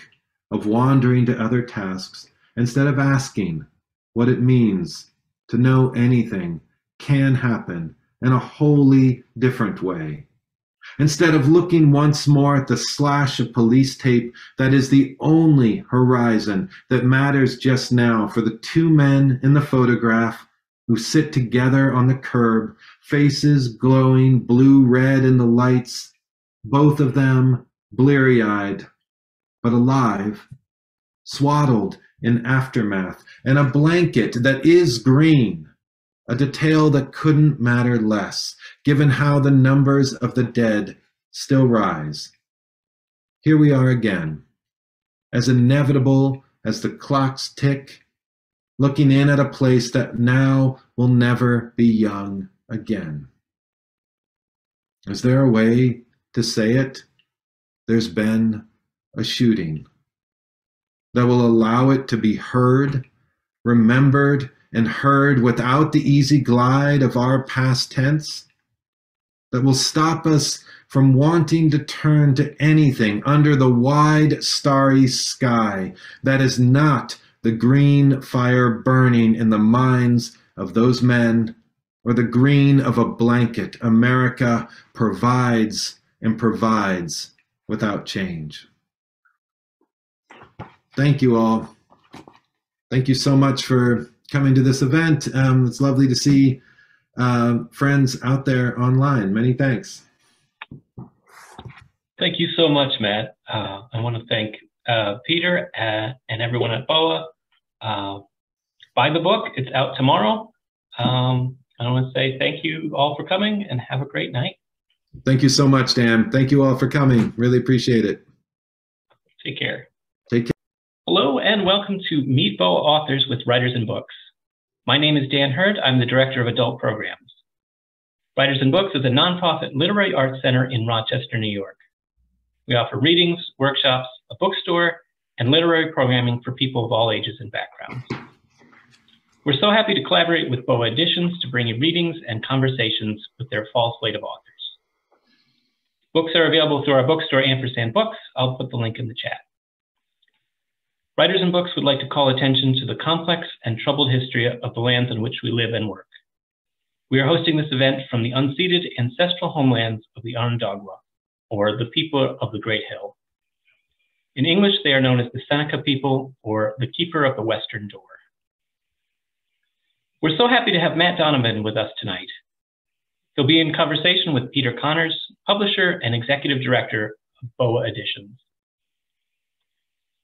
of wandering to other tasks instead of asking what it means to know anything can happen in a wholly different way instead of looking once more at the slash of police tape that is the only horizon that matters just now for the two men in the photograph who sit together on the curb, faces glowing blue red in the lights, both of them bleary eyed, but alive, swaddled in aftermath, and a blanket that is green, a detail that couldn't matter less, given how the numbers of the dead still rise. Here we are again, as inevitable as the clocks tick looking in at a place that now will never be young again. Is there a way to say it? There's been a shooting that will allow it to be heard, remembered, and heard without the easy glide of our past tense, that will stop us from wanting to turn to anything under the wide starry sky that is not the green fire burning in the minds of those men, or the green of a blanket America provides and provides without change. Thank you all. Thank you so much for coming to this event. Um, it's lovely to see uh, friends out there online. Many thanks. Thank you so much, Matt. Uh, I want to thank uh, Peter uh, and everyone at BOA. Uh, buy the book. It's out tomorrow. Um, I want to say thank you all for coming and have a great night. Thank you so much, Dan. Thank you all for coming. Really appreciate it. Take care. Take care. Hello and welcome to Meet BOA Authors with Writers and Books. My name is Dan Hurd. I'm the Director of Adult Programs. Writers and Books is a nonprofit literary arts center in Rochester, New York. We offer readings, workshops, a bookstore, and literary programming for people of all ages and backgrounds. We're so happy to collaborate with BOA Editions to bring you readings and conversations with their fall slate of authors. Books are available through our bookstore, Ampersand Books. I'll put the link in the chat. Writers and Books would like to call attention to the complex and troubled history of the lands in which we live and work. We are hosting this event from the unceded ancestral homelands of the Onöndowa'ga:', or the people of the Great Hill. In English, they are known as the Seneca people or the Keeper of the Western Door. We're so happy to have Matt Donovan with us tonight. He'll be in conversation with Peter Conners, publisher and executive director of BOA Editions.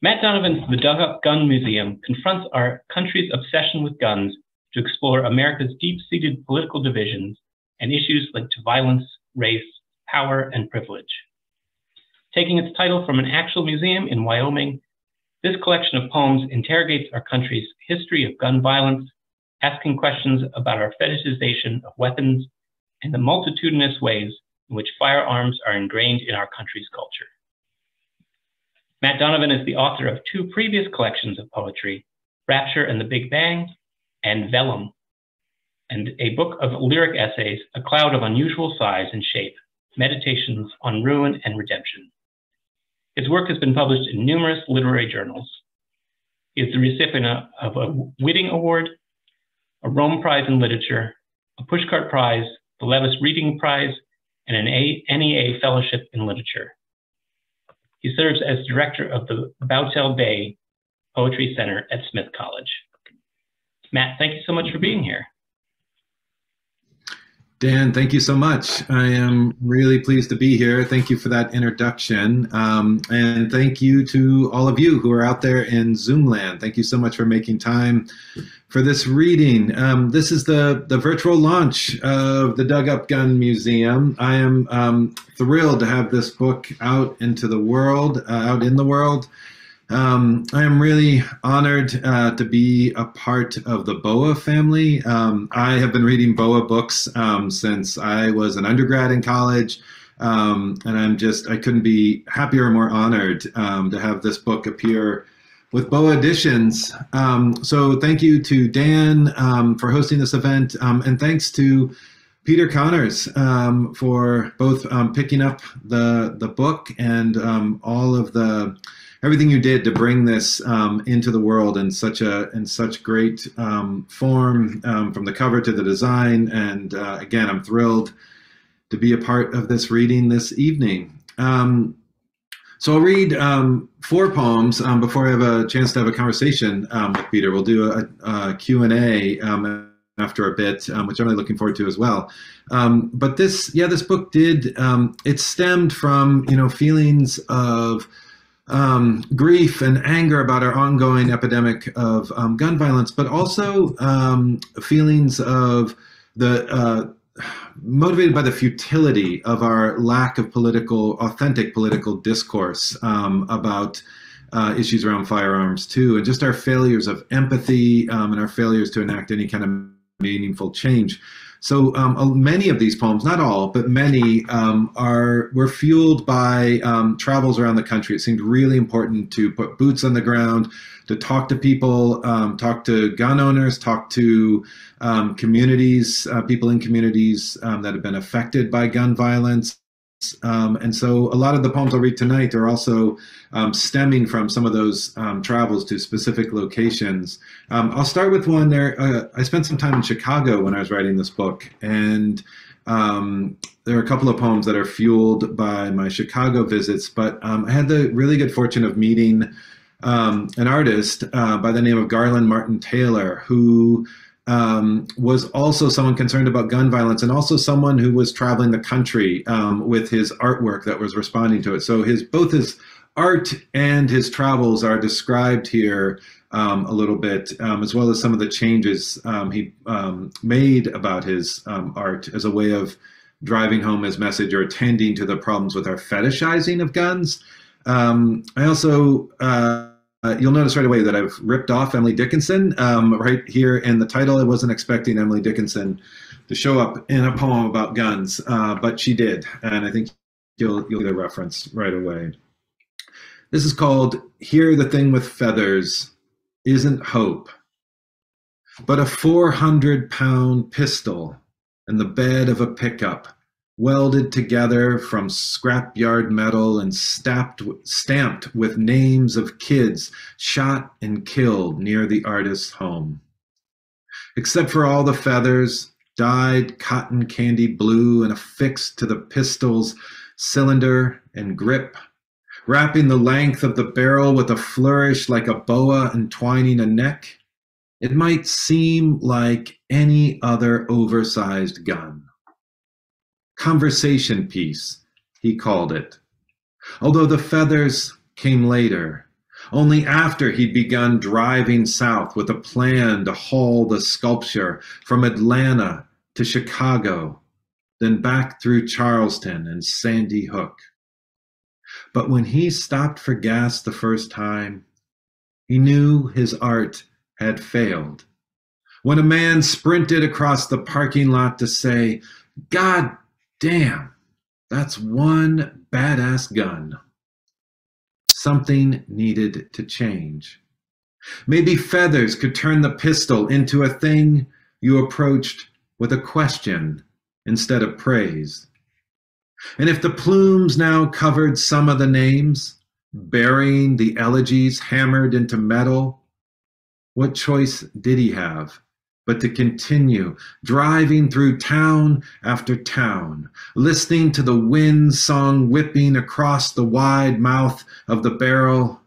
Matt Donovan's The Dug Up Gun Museum confronts our country's obsession with guns to explore America's deep seated political divisions and issues linked to violence, race, power, and privilege. Taking its title from an actual museum in Wyoming, this collection of poems interrogates our country's history of gun violence, asking questions about our fetishization of weapons and the multitudinous ways in which firearms are ingrained in our country's culture. Matt Donovan is the author of two previous collections of poetry, Rapture and the Big Bam and Vellum, and a book of lyric essays, A Cloud of Unusual Size and Shape, Meditations on Ruin and Redemption. His work has been published in numerous literary journals. He is the recipient of a Whiting Award, a Rome Prize in Literature, a Pushcart Prize, the Levis Reading Prize, and an NEA Fellowship in Literature. He serves as director of the Boutelle-Day Poetry Center at Smith College. Matt, thank you so much for being here. Dan, thank you so much. I am really pleased to be here. Thank you for that introduction. Um, and thank you to all of you who are out there in Zoom land. Thank you so much for making time for this reading. Um, this is the, the virtual launch of the Dug Up Gun Museum. I am um, thrilled to have this book out into the world, uh, out in the world. Um, I am really honored uh, to be a part of the BOA family. Um, I have been reading BOA books um, since I was an undergrad in college. Um, and I'm just, I couldn't be happier or more honored um, to have this book appear with BOA Editions. Um, so thank you to Dan for hosting this event. and thanks to Peter Conners for both picking up the, the book and all of the everything you did to bring this um, into the world in such a in such great um, form, um, from the cover to the design. And uh, again, I'm thrilled to be a part of this reading this evening. Um, so I'll read um, four poems before I have a chance to have a conversation with Peter. We'll do a, a Q&A after a bit, um, which I'm really looking forward to as well. Um, but this, yeah, this book did. Um, it stemmed from you know feelings of um, grief and anger about our ongoing epidemic of um, gun violence, but also um, feelings of the uh, motivated by the futility of our lack of political, authentic political discourse um, about uh, issues around firearms too, and just our failures of empathy um, and our failures to enact any kind of meaningful change. So um, many of these poems, not all, but many, um, are were fueled by um, travels around the country. It seemed really important to put boots on the ground, to talk to people, um, talk to gun owners, talk to um, communities, uh, people in communities um, that have been affected by gun violence, um, and so a lot of the poems I'll read tonight are also um, stemming from some of those um, travels to specific locations. Um, I'll start with one there. Uh, I spent some time in Chicago when I was writing this book, and um, there are a couple of poems that are fueled by my Chicago visits, but um, I had the really good fortune of meeting an artist uh, by the name of Garland Martin Taylor, who um, was also someone concerned about gun violence and also someone who was traveling the country um, with his artwork that was responding to it. So his both his art and his travels are described here um, a little bit, um, as well as some of the changes um, he um, made about his art as a way of driving home his message or attending to the problems with our fetishizing of guns. I also uh, uh, you'll notice right away that I've ripped off Emily Dickinson um, right here in the title. I wasn't expecting Emily Dickinson to show up in a poem about guns, uh, but she did, and I think you'll you'll get a reference right away. This is called "Here the Thing with Feathers Isn't Hope, but a 400 pound pistol in the bed of a pickup." Welded together from scrapyard metal and stamped, stamped with names of kids shot and killed near the artist's home. Except for all the feathers, dyed cotton candy blue and affixed to the pistol's cylinder and grip, wrapping the length of the barrel with a flourish like a boa entwining a neck, it might seem like any other oversized gun conversation piece, he called it. Although the feathers came later, only after he'd begun driving south with a plan to haul the sculpture from Atlanta to Chicago, then back through Charleston and Sandy Hook. But when he stopped for gas the first time, he knew his art had failed. When a man sprinted across the parking lot to say, God Damn, that's one badass gun. Something needed to change. Maybe feathers could turn the pistol into a thing you approached with a question instead of praise. And if the plumes now covered some of the names, burying the elegies hammered into metal, what choice did he have but to continue driving through town after town, listening to the wind song whipping across the wide mouth of the barrel,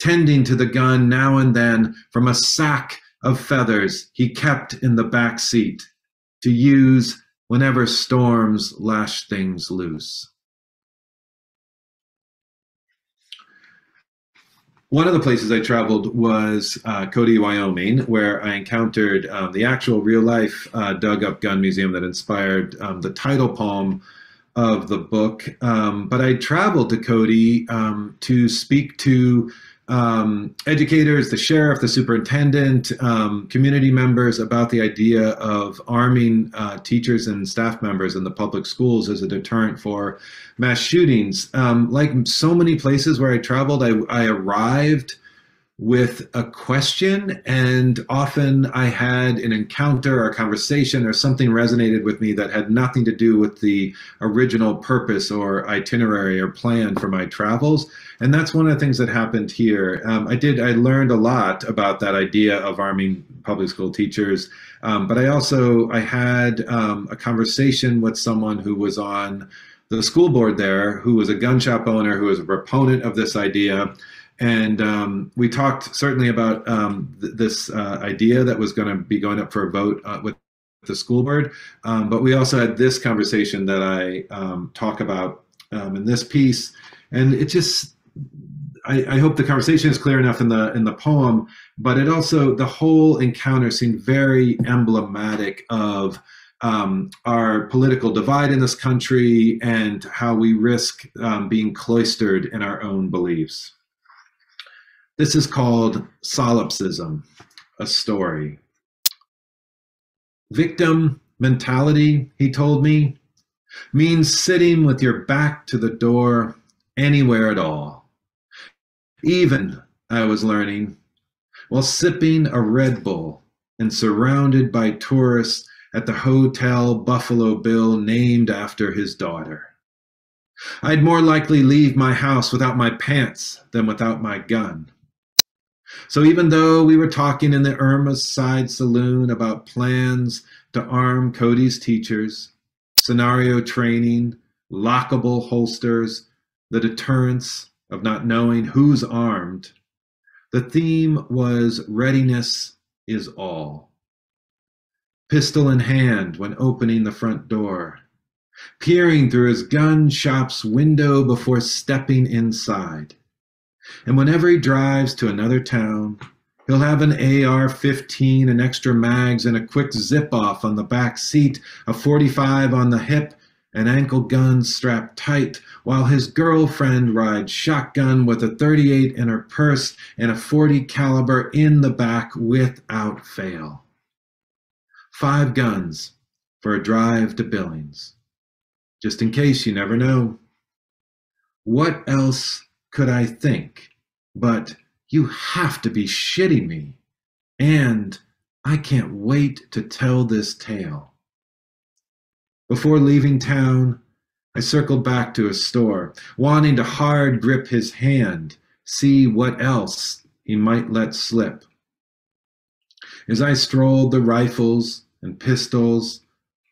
tending to the gun now and then from a sack of feathers he kept in the back seat to use whenever storms lash things loose. One of the places I traveled was uh, Cody, Wyoming, where I encountered um, the actual real life uh, dug up gun museum that inspired um, the title poem of the book. Um, but I traveled to Cody um, to speak to um, educators, the sheriff, the superintendent, um, community members about the idea of arming uh, teachers and staff members in the public schools as a deterrent for mass shootings. Um, like so many places where I traveled, I, I arrived with a question and often i had an encounter or a conversation or something resonated with me that had nothing to do with the original purpose or itinerary or plan for my travels. And that's one of the things that happened here. Um, i did i learned a lot about that idea of arming public school teachers um, but i also i had um, a conversation with someone who was on the school board there who was a gun shop owner who was a proponent of this idea and um, we talked certainly about um, th- this uh, idea that was going to be going up for a vote uh, with the school board. Um, but we also had this conversation that I um, talk about um, in this piece, and it just I, I, hope the conversation is clear enough in the in the poem. But it also the whole encounter seemed very emblematic of um, our political divide in this country and how we risk um, being cloistered in our own beliefs. This is called solipsism, a story. Victim mentality, he told me, means sitting with your back to the door anywhere at all. Even, I was learning, while sipping a Red Bull and surrounded by tourists at the Hotel Buffalo Bill named after his daughter. I'd more likely leave my house without my pants than without my gun. So even though we were talking in the Irma's side saloon about plans to arm Cody's teachers, scenario training, lockable holsters, the deterrence of not knowing who's armed, the theme was readiness is all. Pistol in hand when opening the front door, peering through his gun shop's window before stepping inside and whenever he drives to another town, he'll have an AR 15 and extra mags and a quick zip off on the back seat, a 45 on the hip, an ankle gun strapped tight, while his girlfriend rides shotgun with a 38 in her purse and a 40 caliber in the back without fail. Five guns for a drive to Billings. Just in case you never know. What else could I think? But you have to be shitting me. And I can't wait to tell this tale. Before leaving town, I circled back to his store, wanting to hard grip his hand, see what else he might let slip. As I strolled the rifles and pistols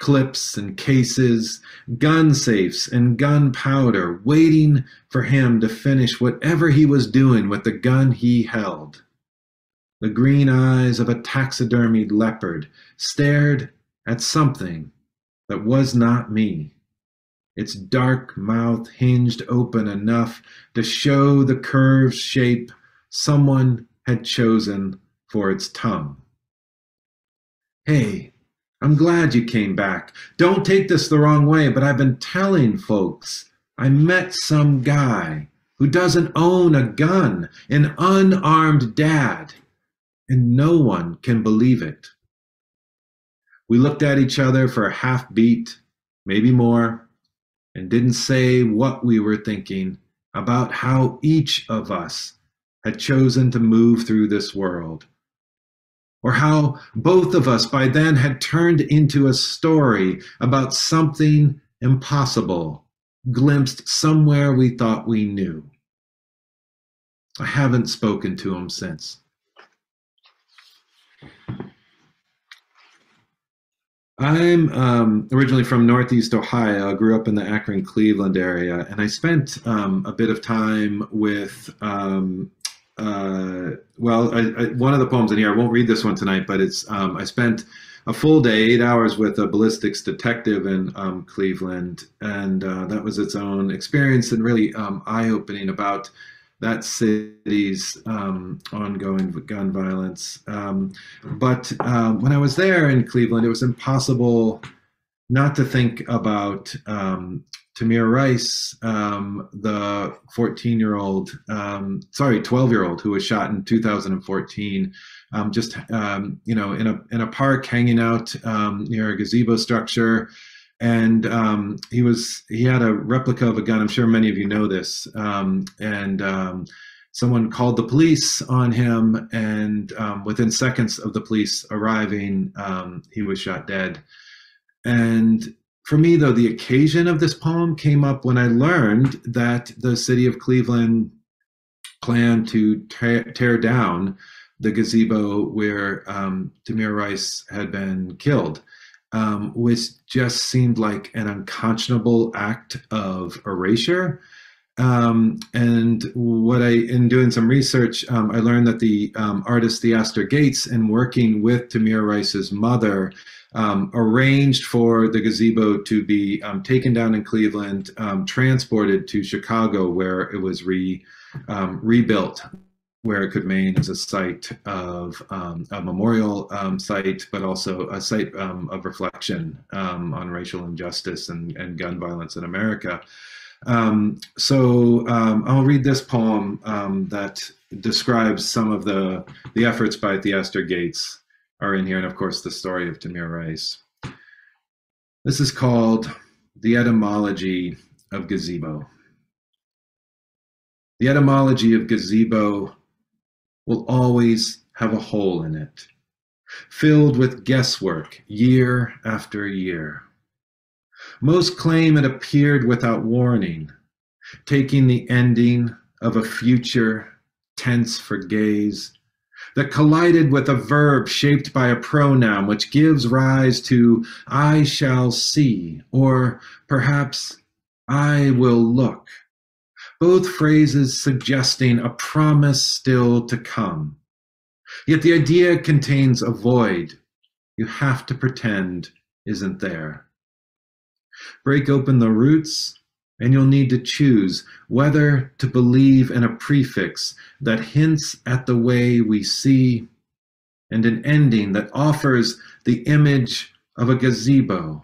clips and cases, gun safes and gunpowder, waiting for him to finish whatever he was doing with the gun he held. The green eyes of a taxidermied leopard stared at something that was not me. Its dark mouth hinged open enough to show the curved shape someone had chosen for its tongue. Hey, I'm glad you came back. Don't take this the wrong way, but I've been telling folks I met some guy who doesn't own a gun, an unarmed dad, and no one can believe it. We looked at each other for a half beat, maybe more, and didn't say what we were thinking about how each of us had chosen to move through this world or how both of us by then had turned into a story about something impossible, glimpsed somewhere we thought we knew. I haven't spoken to him since. I'm um, originally from Northeast Ohio. I grew up in the Akron, Cleveland area, and I spent um, a bit of time with um, uh, well, I, I, one of the poems in here, I won't read this one tonight, but it's um, I spent a full day, eight hours with a ballistics detective in um, Cleveland, and uh, that was its own experience and really um, eye-opening about that city's um, ongoing gun violence. Um, but um, when I was there in Cleveland, it was impossible not to think about um, Tamir Rice, um, the 14 year old, um, sorry, 12 year old who was shot in 2014, um, just, um, you know, in a, in a park hanging out um, near a gazebo structure. And um, he was, he had a replica of a gun. I'm sure many of you know this. and someone called the police on him. And within seconds of the police arriving, he was shot dead. And for me, though, the occasion of this poem came up when I learned that the city of Cleveland planned to tear, tear down the gazebo where um, Tamir Rice had been killed, um, which just seemed like an unconscionable act of erasure. Um, and what I, in doing some research, um, I learned that the um, artist Theaster Gates, in working with Tamir Rice's mother, um, arranged for the gazebo to be um, taken down in Cleveland, um, transported to Chicago, where it was re, rebuilt where it could remain as a site of um, a memorial um, site, but also a site um, of reflection um, on racial injustice and, and, gun violence in America. Um, so um, I'll read this poem that describes some of the, the efforts by Theaster Gates are in here, and of course the story of Tamir Rice. This is called The Etymology of Gazebo. The etymology of gazebo will always have a hole in it, filled with guesswork year after year. Most claim it appeared without warning, taking the ending of a future tense for gaze that collided with a verb shaped by a pronoun which gives rise to I shall see, or perhaps I will look both phrases suggesting a promise still to come. Yet the idea contains a void you have to pretend isn't there. Break open the roots, and you'll need to choose whether to believe in a prefix that hints at the way we see, and an ending that offers the image of a gazebo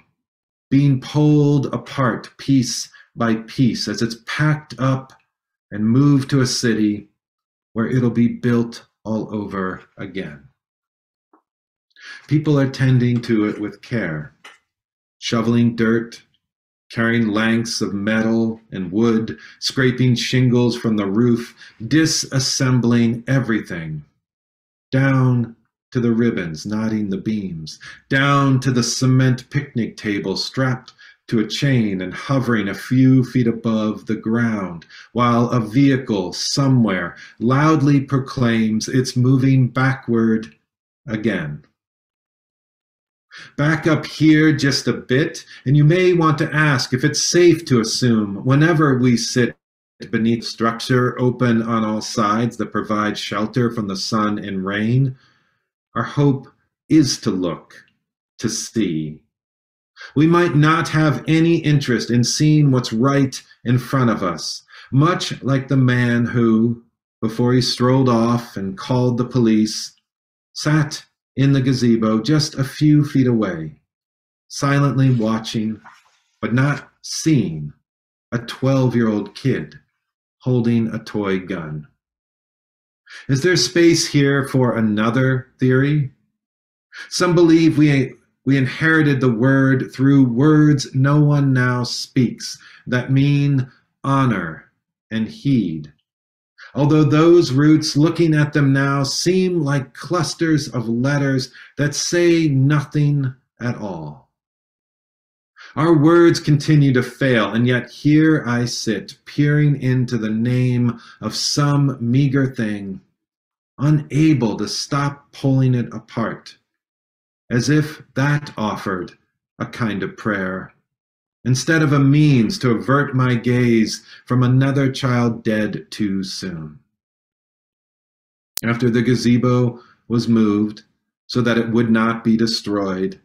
being pulled apart piece by piece as it's packed up and moved to a city where it'll be built all over again. People are tending to it with care, shoveling dirt, carrying lengths of metal and wood, scraping shingles from the roof, disassembling everything, down to the ribbons knotting the beams, down to the cement picnic table strapped to a chain and hovering a few feet above the ground, while a vehicle somewhere loudly proclaims it's moving backward again. Back up here just a bit, and you may want to ask if it's safe to assume whenever we sit beneath structure open on all sides that provides shelter from the sun and rain, our hope is to look, to see, we might not have any interest in seeing what's right in front of us, much like the man who, before he strolled off and called the police, sat in the gazebo just a few feet away, silently watching, but not seeing, a 12 year old kid holding a toy gun. Is there space here for another theory? Some believe we we inherited the word through words no one now speaks that mean honor and heed. Although those roots, looking at them now, seem like clusters of letters that say nothing at all. Our words continue to fail, and yet here I sit, peering into the name of some meager thing, unable to stop pulling it apart as if that offered a kind of prayer, instead of a means to avert my gaze from another child dead too soon. After the gazebo was moved so that it would not be destroyed,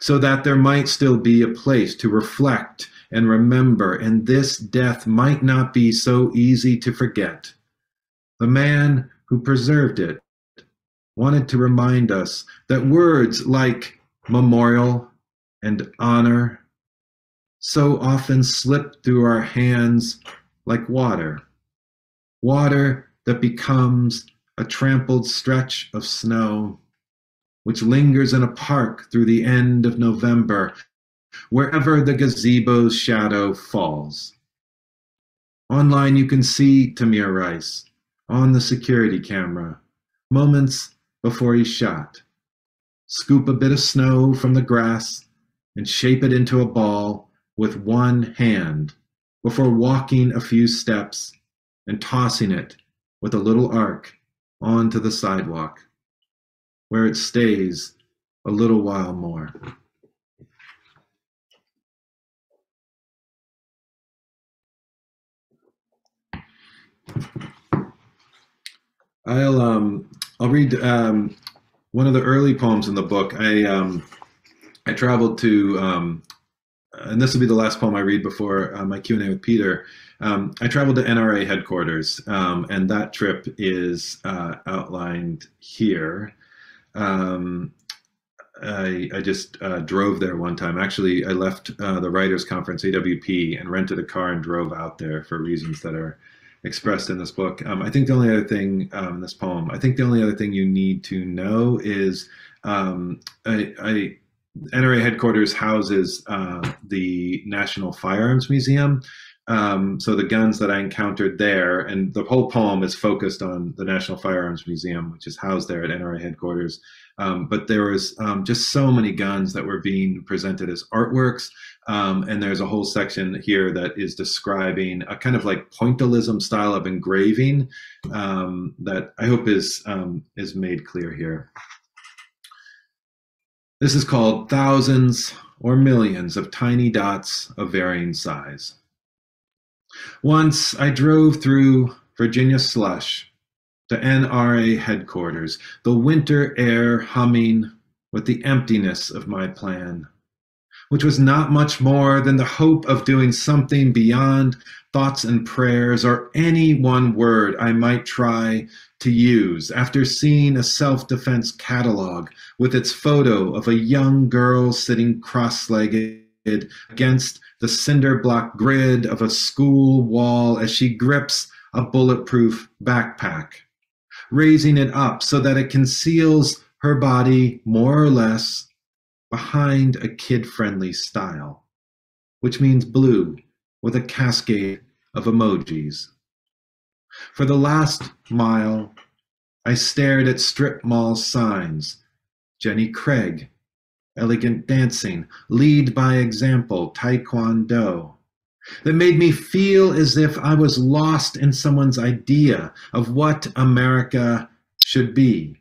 so that there might still be a place to reflect and remember, and this death might not be so easy to forget. The man who preserved it wanted to remind us that words like memorial and honor so often slip through our hands like water. Water that becomes a trampled stretch of snow, which lingers in a park through the end of November, wherever the gazebo's shadow falls. Online, you can see Tamir Rice on the security camera, moments before he's shot. Scoop a bit of snow from the grass and shape it into a ball with one hand before walking a few steps and tossing it with a little arc onto the sidewalk, where it stays a little while more. I'll um, I'll read um, one of the early poems in the book. I um, I traveled to um, and this will be the last poem I read before uh, my Q and A with Peter. Um, I traveled to NRA headquarters, um, and that trip is uh, outlined here. Um, I, I, just uh, drove there one time. Actually, I left uh, the writers' conference, AWP, and rented a car and drove out there for reasons that are expressed in this book. Um, I think the only other thing um, in this poem, I think the only other thing you need to know is um, I, I, NRA headquarters houses uh, the National Firearms Museum. Um, so the guns that I encountered there, and the whole poem is focused on the National Firearms Museum, which is housed there at NRA headquarters. Um, but there was um, just so many guns that were being presented as artworks. Um, and there's a whole section here that is describing a kind of like pointillism style of engraving um, that I hope is um, is made clear here. This is called thousands or millions of tiny dots of varying size. Once I drove through Virginia slush to NRA headquarters, the winter air humming with the emptiness of my plan, which was not much more than the hope of doing something beyond thoughts and prayers or any one word I might try to use after seeing a self defense catalog with its photo of a young girl sitting cross legged against the cinder block grid of a school wall as she grips a bulletproof backpack, raising it up so that it conceals her body more or less behind a kid friendly style, which means blue with a cascade of emojis. For the last mile, I stared at strip mall signs Jenny Craig, elegant dancing, lead by example, taekwondo, that made me feel as if I was lost in someone's idea of what America should be.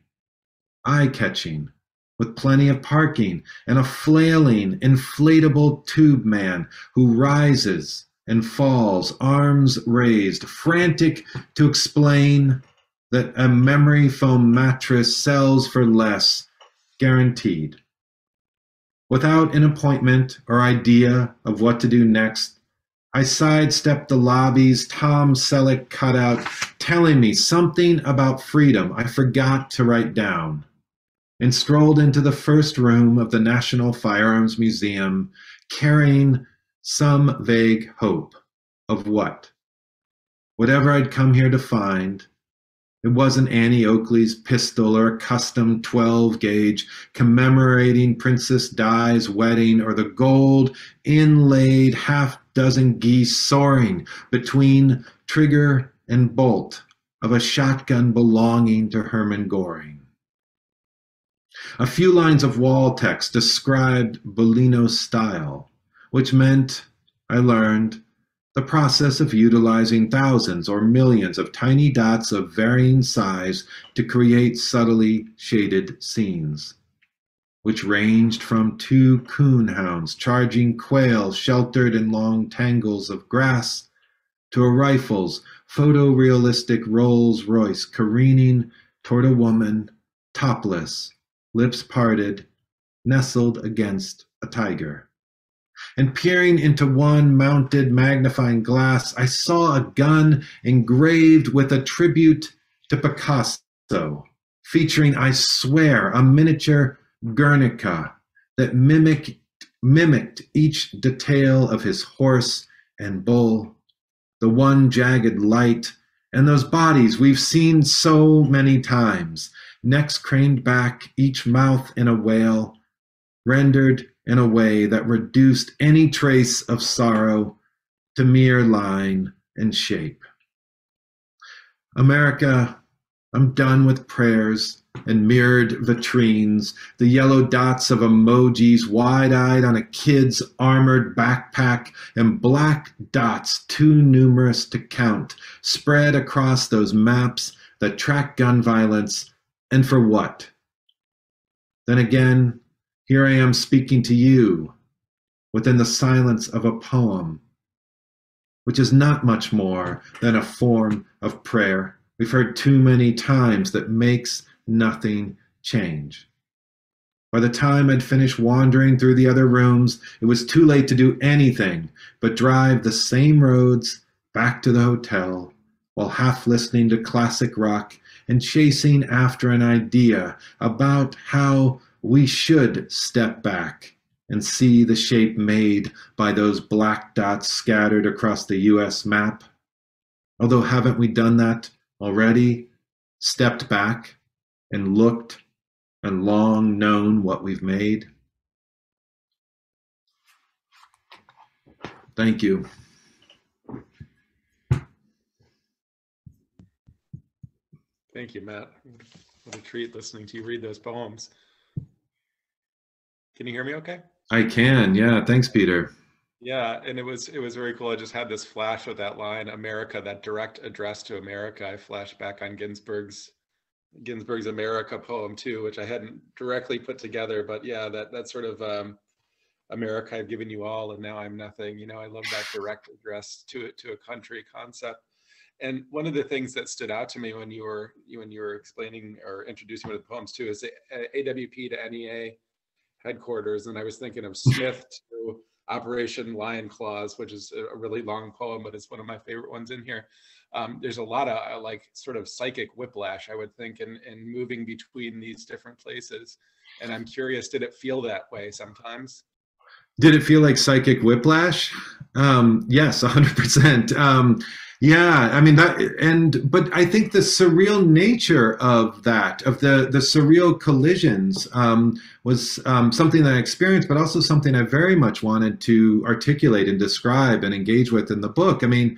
Eye catching, with plenty of parking, and a flailing, inflatable tube man who rises and falls, arms raised, frantic to explain that a memory foam mattress sells for less, guaranteed. Without an appointment or idea of what to do next, I sidestepped the lobby's Tom Selleck cutout telling me something about freedom I forgot to write down, and strolled into the first room of the National Firearms Museum carrying some vague hope of what? Whatever I'd come here to find, it wasn't Annie Oakley's pistol or a custom 12 gauge commemorating Princess Di's wedding or the gold inlaid half dozen geese soaring between trigger and bolt of a shotgun belonging to Hermann Goring. A few lines of wall text described bulino's style, which meant, I learned, the process of utilizing thousands or millions of tiny dots of varying size to create subtly shaded scenes, which ranged from two coonhounds charging quail sheltered in long tangles of grass to a rifle's photorealistic Rolls Royce careening toward a woman, topless, lips parted, nestled against a tiger and peering into one mounted magnifying glass, I saw a gun engraved with a tribute to Picasso, featuring, I swear, a miniature Guernica that mimicked, mimicked each detail of his horse and bull, the one jagged light, and those bodies we've seen so many times, necks craned back, each mouth in a wail, rendered in a way that reduced any trace of sorrow to mere line and shape. America, I'm done with prayers and mirrored vitrines, the yellow dots of emojis wide eyed on a kid's armored backpack, and black dots too numerous to count, spread across those maps that track gun violence, and for what? Then again, here I am speaking to you within the silence of a poem, which is not much more than a form of prayer we've heard too many times that makes nothing change. By the time I'd finished wandering through the other rooms, it was too late to do anything but drive the same roads back to the hotel while half listening to classic rock and chasing after an idea about how we should step back and see the shape made by those black dots scattered across the US map. Although, haven't we done that already? Stepped back and looked and long known what we've made? Thank you. Thank you, Matt. What a treat listening to you read those poems. Can you hear me okay? I can. Yeah. Thanks, Peter. Yeah, and it was it was very cool. I just had this flash of that line, America, that direct address to America. I flashed back on Ginsberg's Ginsberg's America poem too, which I hadn't directly put together, but yeah, that that sort of um, America, I've given you all, and now I'm nothing. You know, I love that direct address to it to a country concept. And one of the things that stood out to me when you were when you were explaining or introducing one of the poems too is the AWP to NRA headquarters, and I was thinking of Smith to Operation Lion Claws, which is a really long poem, but it's one of my favorite ones in here. Um, there's a lot of uh, like sort of psychic whiplash, I would think, in, in moving between these different places. And I'm curious, did it feel that way sometimes? Did it feel like psychic whiplash? Um, yes, 100%. Um, yeah, I mean that, and but I think the surreal nature of that, of the the surreal collisions, um, was um, something that I experienced, but also something I very much wanted to articulate and describe and engage with in the book. I mean,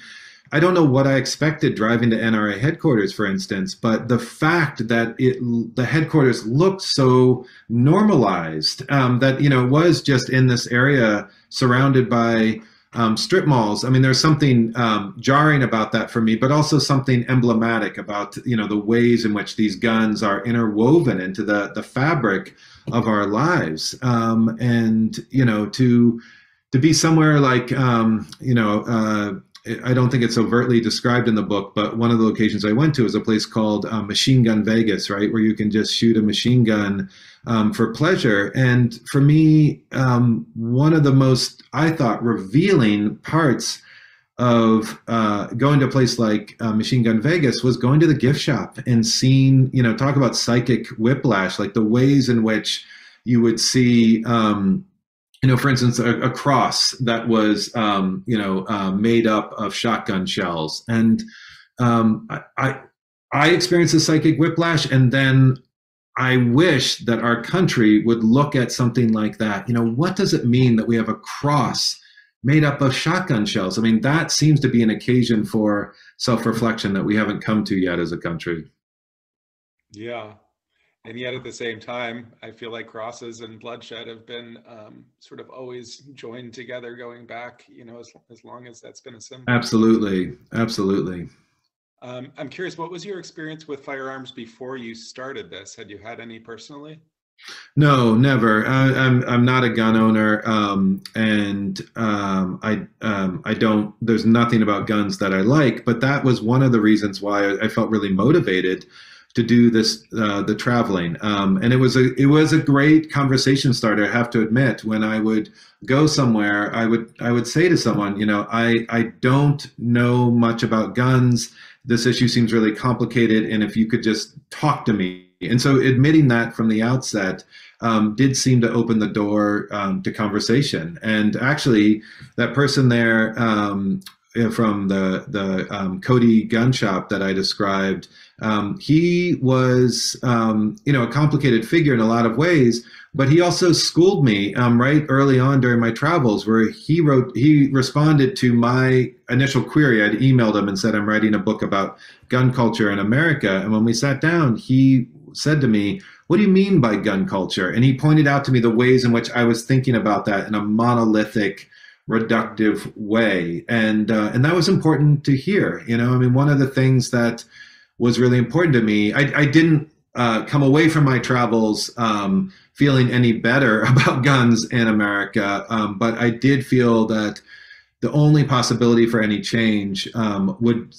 I don't know what I expected driving to NRA headquarters, for instance, but the fact that it the headquarters looked so normalized um, that you know was just in this area surrounded by um, strip malls. I mean, there's something um, jarring about that for me, but also something emblematic about you know the ways in which these guns are interwoven into the the fabric of our lives, um, and you know to to be somewhere like um, you know. Uh, I don't think it's overtly described in the book, but one of the locations I went to is a place called uh, Machine Gun Vegas, right, where you can just shoot a machine gun um, for pleasure. And for me, um, one of the most, I thought, revealing parts of uh, going to a place like uh, Machine Gun Vegas was going to the gift shop and seeing, you know, talk about psychic whiplash, like the ways in which you would see. Um, you know, for instance, a, a cross that was, um, you know, uh, made up of shotgun shells, and um, I, I, I experienced a psychic whiplash, and then I wish that our country would look at something like that. You know, what does it mean that we have a cross made up of shotgun shells? I mean, that seems to be an occasion for self-reflection that we haven't come to yet as a country. Yeah, and yet at the same time i feel like crosses and bloodshed have been um, sort of always joined together going back you know as, as long as that's been a symbol absolutely absolutely um, i'm curious what was your experience with firearms before you started this had you had any personally no, never. I, I'm I'm not a gun owner, um, and um, I um, I don't. There's nothing about guns that I like, but that was one of the reasons why I, I felt really motivated to do this uh, the traveling. Um, and it was a it was a great conversation starter i have to admit. When i would go somewhere i would i would say to someone you know i i don't know much about guns. This issue seems really complicated and if you could just talk to me. And so admitting that from the outset um, did seem to open the door um, to conversation. And actually that person there um, from the the um, Cody gun shop that I described, um, he was um, you know a complicated figure in a lot of ways, but he also schooled me um, right early on during my travels, where he wrote he responded to my initial query. I'd emailed him and said I'm writing a book about gun culture in America, and when we sat down, he said to me. What do you mean by gun culture? And he pointed out to me the ways in which I was thinking about that in a monolithic, reductive way and uh, and that was important to hear you know i mean one of the things that was really important to me i, I didn't uh, come away from my travels um, feeling any better about guns in america um, but i did feel that the only possibility for any change um, would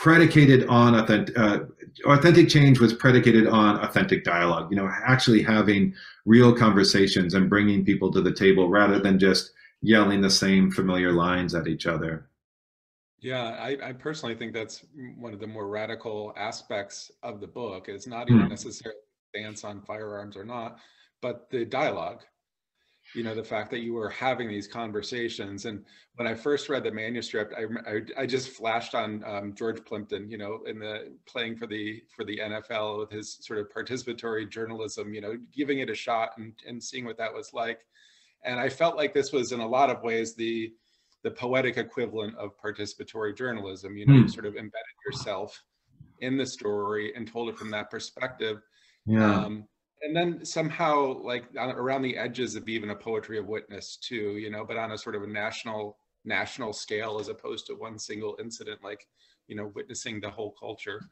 predicated on authentic, uh, authentic change was predicated on authentic dialogue, you know, actually having real conversations and bringing people to the table rather than just yelling the same familiar lines at each other. Yeah, I, I, personally think that's one of the more radical aspects of the book. It's not even mm. necessarily stance on firearms or not, but the dialogue. You know, the fact that you were having these conversations. And when I first read the manuscript, I I, I just flashed on um, George Plimpton. You know, in the playing for the for the NFL with his sort of participatory journalism. You know, giving it a shot and and seeing what that was like. And I felt like this was in a lot of ways the the poetic equivalent of participatory journalism. You know, mm. you sort of embedded yourself in the story and told it from that perspective. Yeah. Um, and then somehow, like around the edges of even a poetry of witness too, you know, but on a sort of a national national scale as opposed to one single incident, like you know, witnessing the whole culture.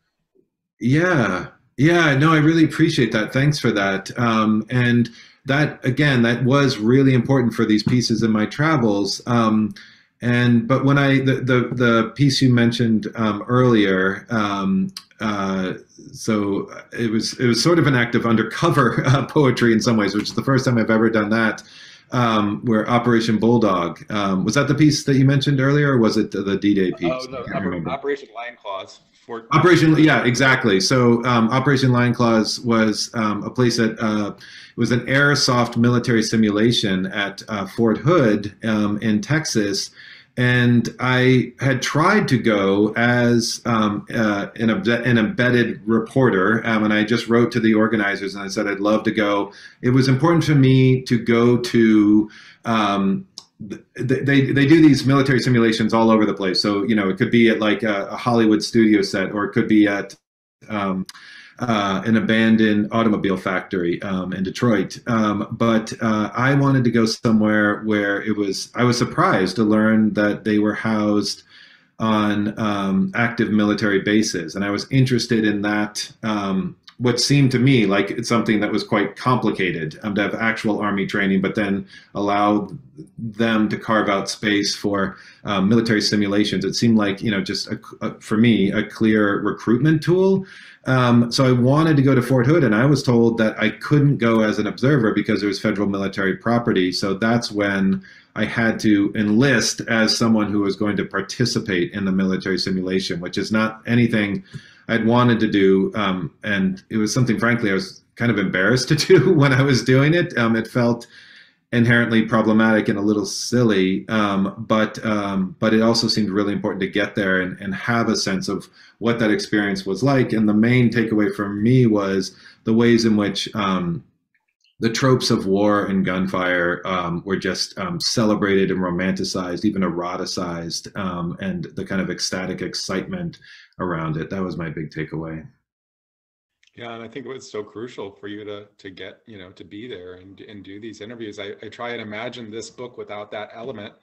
Yeah, yeah, no, I really appreciate that. Thanks for that. Um, and that again, that was really important for these pieces in my travels. Um, and but when I the the, the piece you mentioned um, earlier, um, uh, so it was it was sort of an act of undercover uh, poetry in some ways, which is the first time I've ever done that. Um, where Operation Bulldog um, was that the piece that you mentioned earlier, or was it the, the D-Day piece? Oh no, Operation Lion Claws. For- Operation, yeah, exactly. So um, Operation Lion Claws was um, a place that uh, was an airsoft military simulation at uh, Fort Hood um, in Texas and I had tried to go as um, uh, an, an, embedded reporter, um, and I just wrote to the organizers and I said I'd love to go. It was important for me to go to. Um, they, they do these military simulations all over the place. So you know it could be at like a, a Hollywood studio set, or it could be at um, uh, an abandoned automobile factory um, in Detroit. Um, but uh, I wanted to go somewhere where it was, I was surprised to learn that they were housed on um, active military bases. And I was interested in that, um, what seemed to me like it's something that was quite complicated um, to have actual army training, but then allow them to carve out space for um, military simulations. It seemed like, you know, just a, a, for me, a clear recruitment tool. Um, so I wanted to go to Fort Hood, and I was told that I couldn't go as an observer because it was federal military property. So that's when I had to enlist as someone who was going to participate in the military simulation, which is not anything I'd wanted to do. Um, and it was something, frankly, I was kind of embarrassed to do when I was doing it. Um, it felt inherently problematic and a little silly, um, but um, but it also seemed really important to get there and, and have a sense of what that experience was like. And the main takeaway for me was the ways in which um, the tropes of war and gunfire um, were just um, celebrated and romanticized, even eroticized, um, and the kind of ecstatic excitement around it. That was my big takeaway. Yeah, and I think it was so crucial for you to to get you know to be there and and do these interviews. I, I try and imagine this book without that element,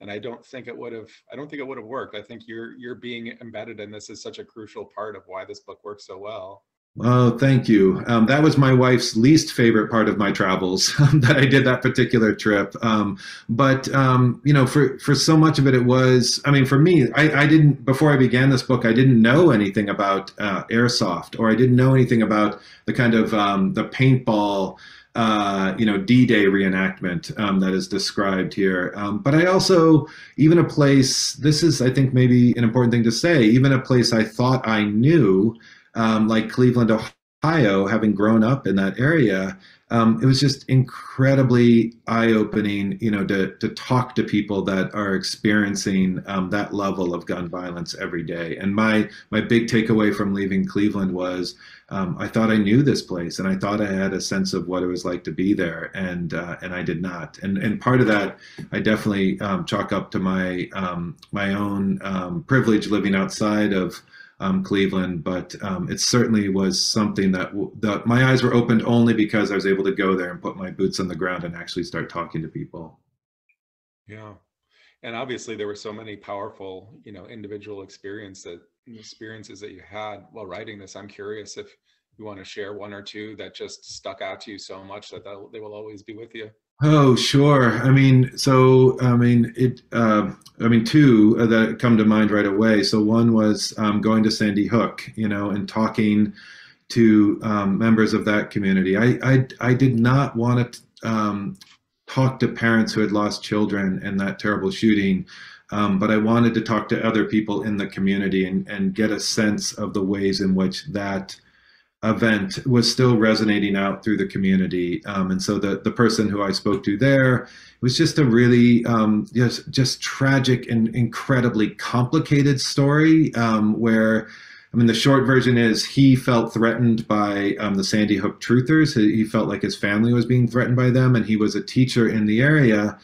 and I don't think it would have. I don't think it would have worked. I think you're you're being embedded in this is such a crucial part of why this book works so well. Oh, thank you. Um, that was my wife's least favorite part of my travels that I did that particular trip. Um, but um, you know, for for so much of it, it was. I mean, for me, I, I didn't before I began this book, I didn't know anything about uh, airsoft, or I didn't know anything about the kind of um, the paintball. Uh, you know, D-Day reenactment um, that is described here. Um, but I also, even a place, this is, I think, maybe an important thing to say, even a place I thought I knew, um, like Cleveland, Ohio, having grown up in that area, um, it was just incredibly eye-opening, you know, to to talk to people that are experiencing um, that level of gun violence every day. And my my big takeaway from leaving Cleveland was um, I thought I knew this place, and I thought I had a sense of what it was like to be there, and uh, and I did not. And and part of that I definitely um, chalk up to my um, my own um, privilege living outside of um, Cleveland, but um, it certainly was something that, that my eyes were opened only because I was able to go there and put my boots on the ground and actually start talking to people. Yeah, and obviously there were so many powerful, you know, individual experience that experiences that you had while writing this. I'm curious if you want to share one or two that just stuck out to you so much that they will always be with you. Oh, sure. I mean, so I mean, it. Uh, I mean, two that come to mind right away. So one was um, going to Sandy Hook, you know, and talking to um, members of that community. I I, I did not want to um, talk to parents who had lost children in that terrible shooting. Um, but I wanted to talk to other people in the community and, and get a sense of the ways in which that event was still resonating out through the community. Um, and so the, the person who I spoke to there was just a really um, just, just tragic and incredibly complicated story um, where, I mean, the short version is he felt threatened by um, the Sandy Hook truthers. He felt like his family was being threatened by them, and he was a teacher in the area.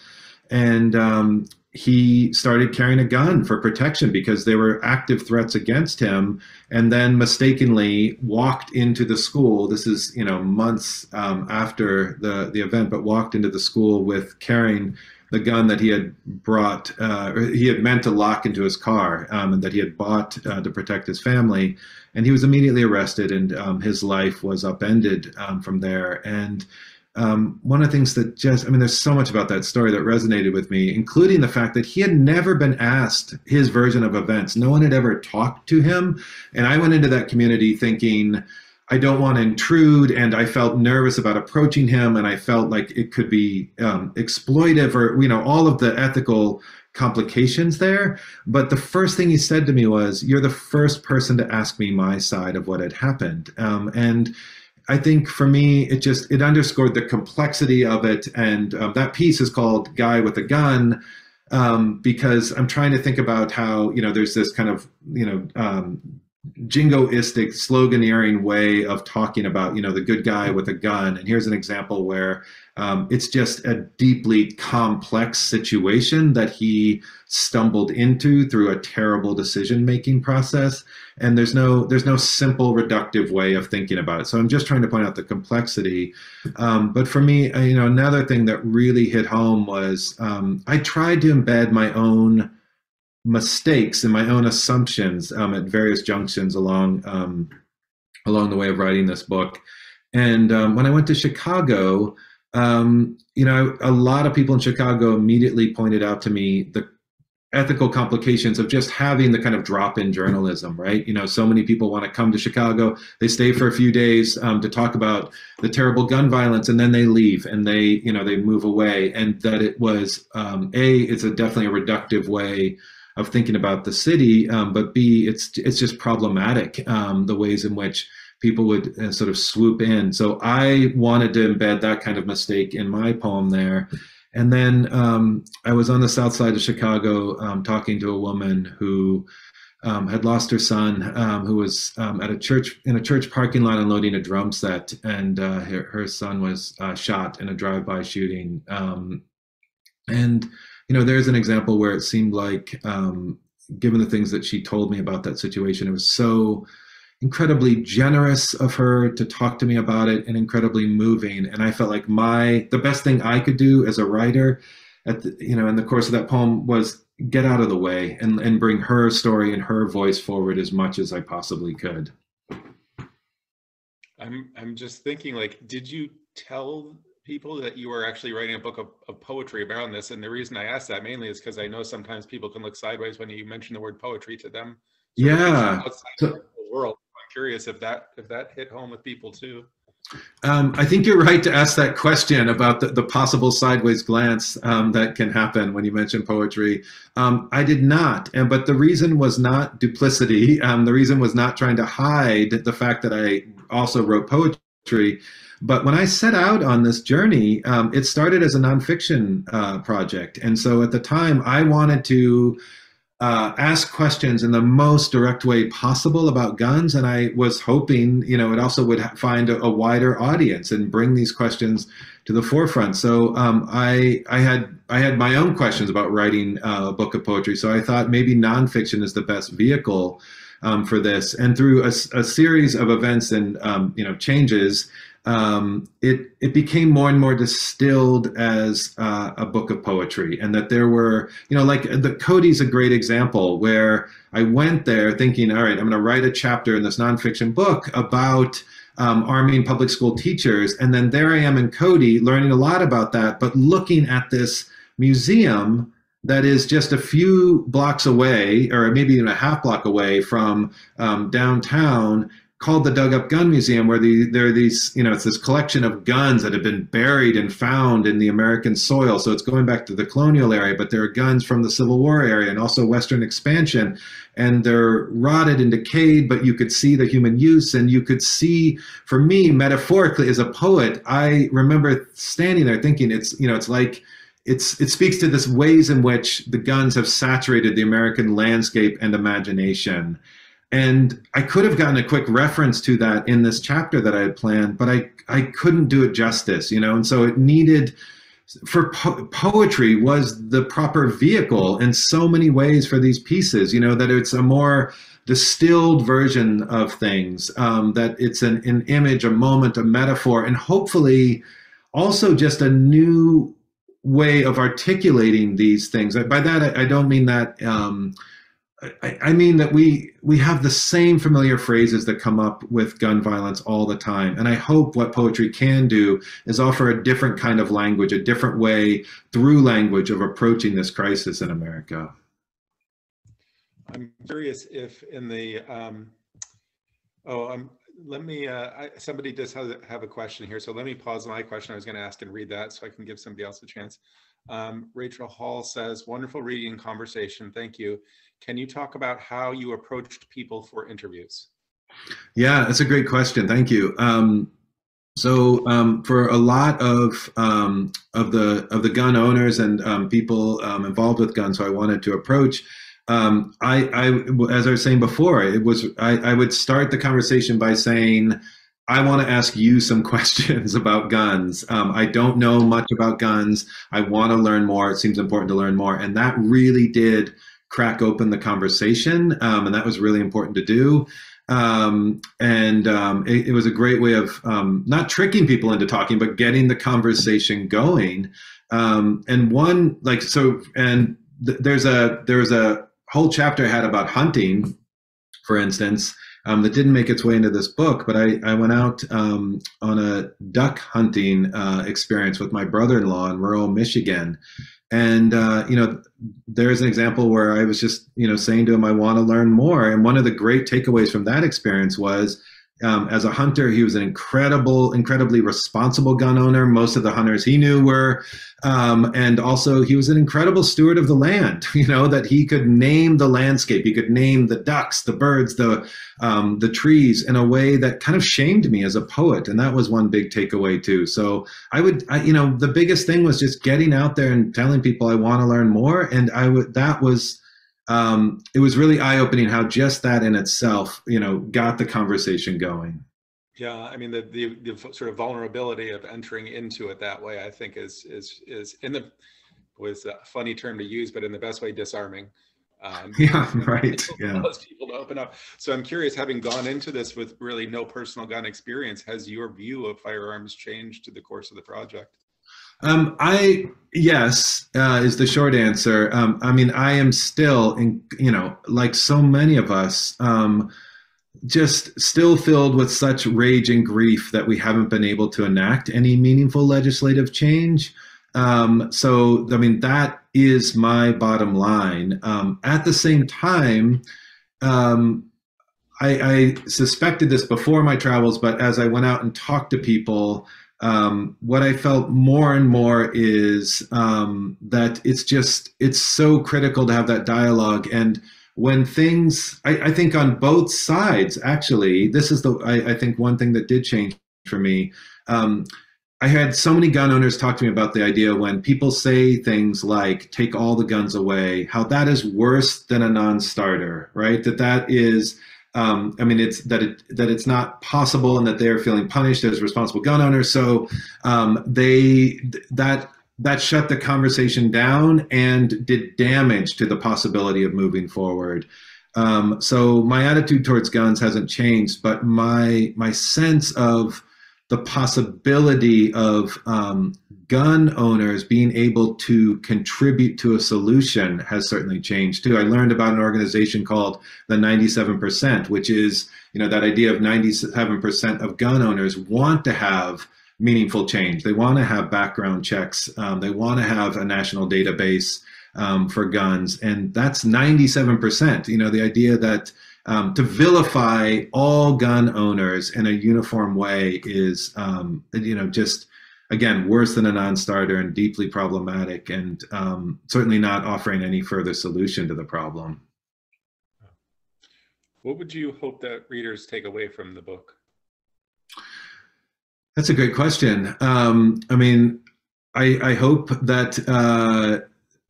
And um, he started carrying a gun for protection because there were active threats against him and then mistakenly walked into the school. This is you know months um, after the the event but walked into the school with carrying the gun that he had brought uh, he had meant to lock into his car um, and that he had bought uh, to protect his family. And he was immediately arrested and um, his life was upended um, from there. And um, one of the things that just, I mean, there's so much about that story that resonated with me, including the fact that he had never been asked his version of events. No one had ever talked to him. And I went into that community thinking, I don't want to intrude. And I felt nervous about approaching him. And I felt like it could be um, exploitive or, you know, all of the ethical complications there. But the first thing he said to me was, You're the first person to ask me my side of what had happened. Um, and I think for me, it just it underscored the complexity of it, and um, that piece is called "Guy with a Gun" um, because I'm trying to think about how you know there's this kind of you know um, jingoistic, sloganeering way of talking about you know the good guy with a gun, and here's an example where um, it's just a deeply complex situation that he stumbled into through a terrible decision making process. And there's no there's no simple reductive way of thinking about it. So i'm just trying to point out the complexity. Um, but for me uh, you know another thing that really hit home was um, i tried to embed my own mistakes and my own assumptions um, at various junctions along um, along the way of writing this book and um, when i went to chicago um, you know a lot of people in chicago immediately pointed out to me the ethical complications of just having the kind of drop-in journalism, right? You know, so many people want to come to Chicago, they stay for a few days um, to talk about the terrible gun violence, and then they leave and they, you know, they move away, and that it was um, a, it's a definitely a reductive way of thinking about the city, um, but b, it's it's just problematic um, the ways in which people would uh, sort of swoop in. So I wanted to embed that kind of mistake in my poem there. And then um, I was on the south side of Chicago um, talking to a woman who um, had lost her son, um, who was at a church in a church parking lot unloading a drum set, and uh, her, her, son was uh, shot in a drive-by shooting. And you know, there's an example where it seemed like, um, given the things that she told me about that situation, it was so incredibly generous of her to talk to me about it and incredibly moving. And i felt like my the best thing i could do as a writer at the, you know in the course of that poem was get out of the way and, and bring her story and her voice forward as much as i possibly could. I'm i'm just thinking like did you tell people that you are actually writing a book of, of poetry around this and the reason i ask that mainly is because i know sometimes people can look sideways when you mention the word poetry to them yeah so, the world curious if that if that hit home with people too. Um, I think you're right to ask that question about the, the possible sideways glance um, that can happen when you mention poetry. Um, I did not, and but the reason was not duplicity. Um, the reason was not trying to hide the fact that I also wrote poetry. But when I set out on this journey, um, it started as a nonfiction uh, project, and so at the time I wanted to uh, ask questions in the most direct way possible about guns. And I was hoping, you know, it also would find a, a wider audience and bring these questions to the forefront. So um, I, I had, I had my own questions about writing uh, a book of poetry. So I thought maybe nonfiction is the best vehicle um, for this. And through a, a series of events and, um, you know, changes, um, it it became more and more distilled as uh, a book of poetry, and that there were, you know, like the Cody's a great example where I went there thinking, all right, I'm going to write a chapter in this nonfiction book about um, arming public school teachers. And then there I am in Cody learning a lot about that, but looking at this museum that is just a few blocks away, or maybe even a half block away from um, downtown, called the Dug Up Gun Museum, where the, there are these, you know, it's this collection of guns that have been buried and found in the American soil. So it's going back to the colonial area, but there are guns from the Civil War area and also Western expansion. And they're rotted and decayed, but you could see the human use. And you could see, for me, metaphorically, as a poet, I remember standing there thinking it's, you know, it's like, it's, it speaks to this ways in which the guns have saturated the American landscape and imagination. And I could have gotten a quick reference to that in this chapter that I had planned, but I, I couldn't do it justice, you know? And so it needed, for po- poetry was the proper vehicle in so many ways for these pieces, you know, that it's a more distilled version of things, um, that it's an, an image, a moment, a metaphor, and hopefully also just a new way of articulating these things. By that, I, don't mean that. Um, I, I, mean that we we have the same familiar phrases that come up with gun violence all the time and i hope what poetry can do is offer a different kind of language a different way through language of approaching this crisis in america i'm curious if in the um, oh i'm let me uh, I, somebody does have, have a question here so let me pause my question i was going to ask and read that so i can give somebody else a chance um, rachel hall says wonderful reading and conversation thank you can you talk about how you approached people for interviews? Yeah, that's a great question. Thank you. Um, so um, for a lot of um, of the of the gun owners and um, people um, involved with guns, who I wanted to approach, um, I, I, as I was saying before, it was I, I would start the conversation by saying, I want to ask you some questions about guns. Um, I don't know much about guns. I want to learn more. It seems important to learn more. And that really did crack open the conversation, um, and that was really important to do. Um, and um, it, it, was a great way of um, not tricking people into talking, but getting the conversation going. Um, and one like so, and th- there's a there's a whole chapter had about hunting, for instance. Um, that didn't make its way into this book, but I, I went out um, on a duck hunting uh, experience with my brother-in-law in rural Michigan, and uh, you know there's an example where i was just you know saying to him i want to learn more and one of the great takeaways from that experience was um, as a hunter, he was an incredible, incredibly responsible gun owner. Most of the hunters he knew were, um, and also he was an incredible steward of the land. You know that he could name the landscape, he could name the ducks, the birds, the um, the trees in a way that kind of shamed me as a poet, and that was one big takeaway too. So I would, I, you know, the biggest thing was just getting out there and telling people I want to learn more, and I would that was um, it was really eye opening how just that in itself, you know, got the conversation going. Yeah, I mean the, the the sort of vulnerability of entering into it that way, I think is is is in the was a funny term to use, but in the best way, disarming. Um, yeah, right. Yeah, most people to open up. So I'm curious, having gone into this with really no personal gun experience, has your view of firearms changed to the course of the project? Um, I yes uh, is the short answer. Um, I mean, I am still, in, you know, like so many of us, um, just still filled with such rage and grief that we haven't been able to enact any meaningful legislative change. Um, so, I mean, that is my bottom line. Um, at the same time, um, I, I suspected this before my travels, but as I went out and talked to people um, what I felt more and more is um, that it's just it's so critical to have that dialogue. And when things I, I think on both sides actually this is the I, I, think one thing that did change for me. Um, I had so many gun owners talk to me about the idea when people say things like take all the guns away how that is worse than a non-starter right? That that is um, I mean, it's that it that it's not possible, and that they are feeling punished as responsible gun owners. So um, they that that shut the conversation down and did damage to the possibility of moving forward. Um, so my attitude towards guns hasn't changed, but my my sense of the possibility of um, gun owners being able to contribute to a solution has certainly changed too. I learned about an organization called the 97%, which is, you know, that idea of 97% of gun owners want to have meaningful change. They want to have background checks. Um, they want to have a national database um, for guns. And that's 97%. You know, the idea that um, to vilify all gun owners in a uniform way is, um, you know, just again worse than a non-starter and deeply problematic, and um, certainly not offering any further solution to the problem. What would you hope that readers take away from the book? That's a great question. Um, I mean, I, I hope that. Uh,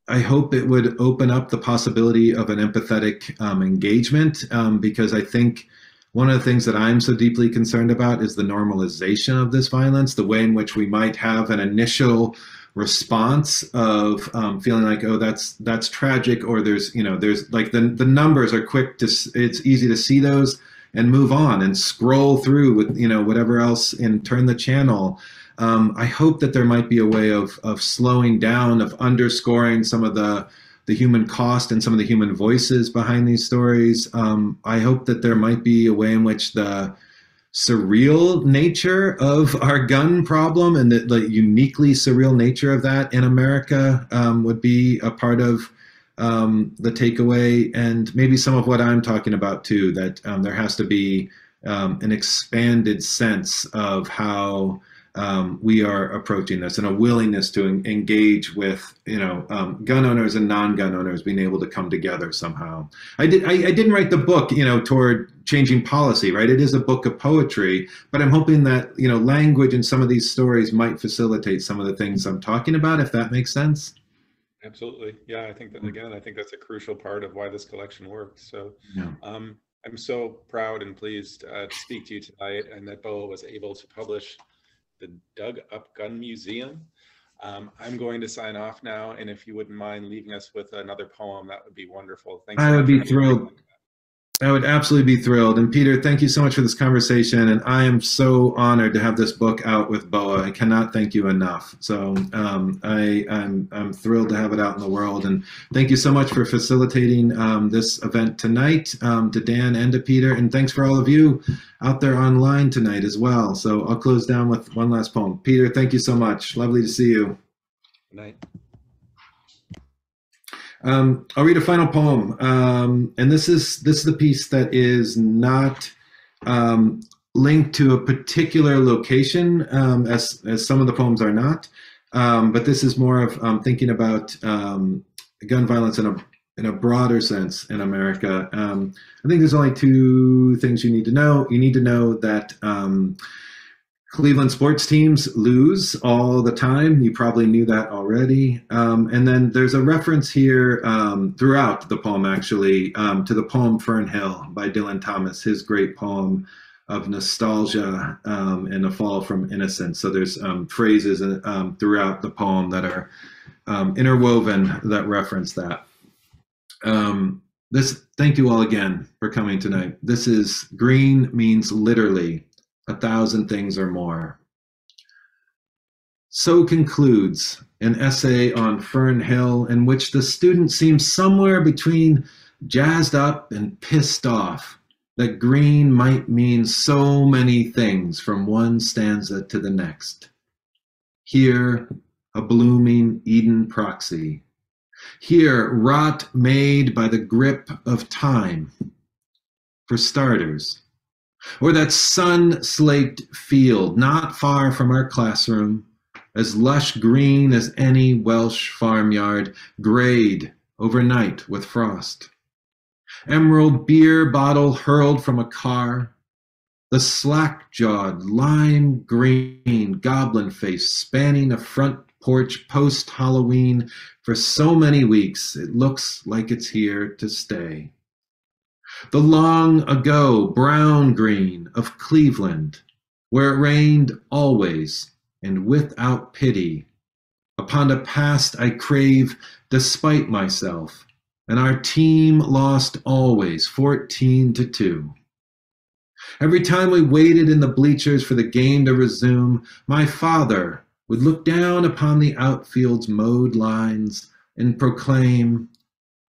I hope it would open up the possibility of an empathetic um, engagement um, because I think one of the things that I'm so deeply concerned about is the normalization of this violence, the way in which we might have an initial response of um, feeling like, oh, that's that's tragic, or there's you know there's like the the numbers are quick to it's easy to see those and move on and scroll through with you know whatever else and turn the channel. Um, I hope that there might be a way of of slowing down, of underscoring some of the the human cost and some of the human voices behind these stories. Um, I hope that there might be a way in which the surreal nature of our gun problem and the, the uniquely surreal nature of that in America um, would be a part of um, the takeaway and maybe some of what I'm talking about too, that um, there has to be um, an expanded sense of how um, we are approaching this and a willingness to en- engage with you know um, gun owners and non-gun owners being able to come together somehow. I did I, I, didn't write the book you know toward changing policy right? It is a book of poetry but i'm hoping that you know language and some of these stories might facilitate some of the things i'm talking about if that makes sense. Absolutely. Yeah i think that again i think that's a crucial part of why this collection works. So yeah. um, i'm so proud and pleased uh, to speak to you tonight and that BOA was able to publish the Dug Up Gun Museum. Um, I'm going to sign off now, and if you wouldn't mind leaving us with another poem, that would be wonderful. Thanks. I would be thrilled. I would absolutely be thrilled. And Peter, thank you so much for this conversation. And I am so honored to have this book out with BOA. I cannot thank you enough. So um, I, am I'm, I'm thrilled to have it out in the world. And thank you so much for facilitating um, this event tonight um, to Dan and to Peter. And thanks for all of you out there online tonight as well. So I'll close down with one last poem. Peter, thank you so much. Lovely to see you. Good night. Um, I'll read a final poem, um, and this is this is the piece that is not um, linked to a particular location, um, as as some of the poems are not. Um, but this is more of um, thinking about gun violence in a in a broader sense in America. I think there's only two things you need to know. You need to know that Cleveland sports teams lose all the time. You probably knew that already. Um, and then there's a reference here um, throughout the poem, actually, um, to the poem Fern Hill by Dylan Thomas, his great poem of nostalgia um, and a fall from innocence. So there's um, phrases um, throughout the poem that are interwoven that reference that. this, thank you all again for coming tonight. This is green means literally a thousand things or more. So concludes an essay on Fern Hill in which the student seems somewhere between jazzed up and pissed off that green might mean so many things from one stanza to the next. Here, a blooming Eden proxy. Here, rot made by the grip of time. For starters, or that sun slaked field not far from our classroom, as lush green as any Welsh farmyard, grayed overnight with frost. Emerald beer bottle hurled from a car, the slack jawed, lime green goblin face spanning a front porch post Halloween for so many weeks, it looks like it's here to stay the long ago brown green of Cleveland, where it rained always and without pity. Upon a past I crave despite myself, and our team lost always 14 to 2. Every time we waited in the bleachers for the game to resume, my father would look down upon the outfield's mowed lines and proclaim,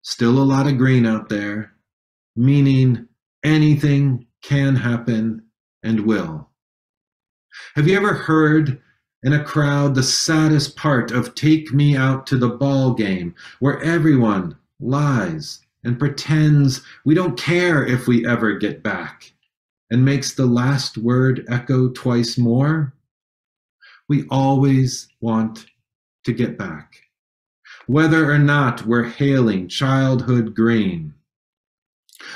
Still a lot of green out there, meaning anything can happen and will. Have you ever heard in a crowd the saddest part of Take Me Out to the Ball Game, where everyone lies and pretends we don't care if we ever get back, and makes the last word echo twice more? We always want to get back whether or not we're hailing childhood green.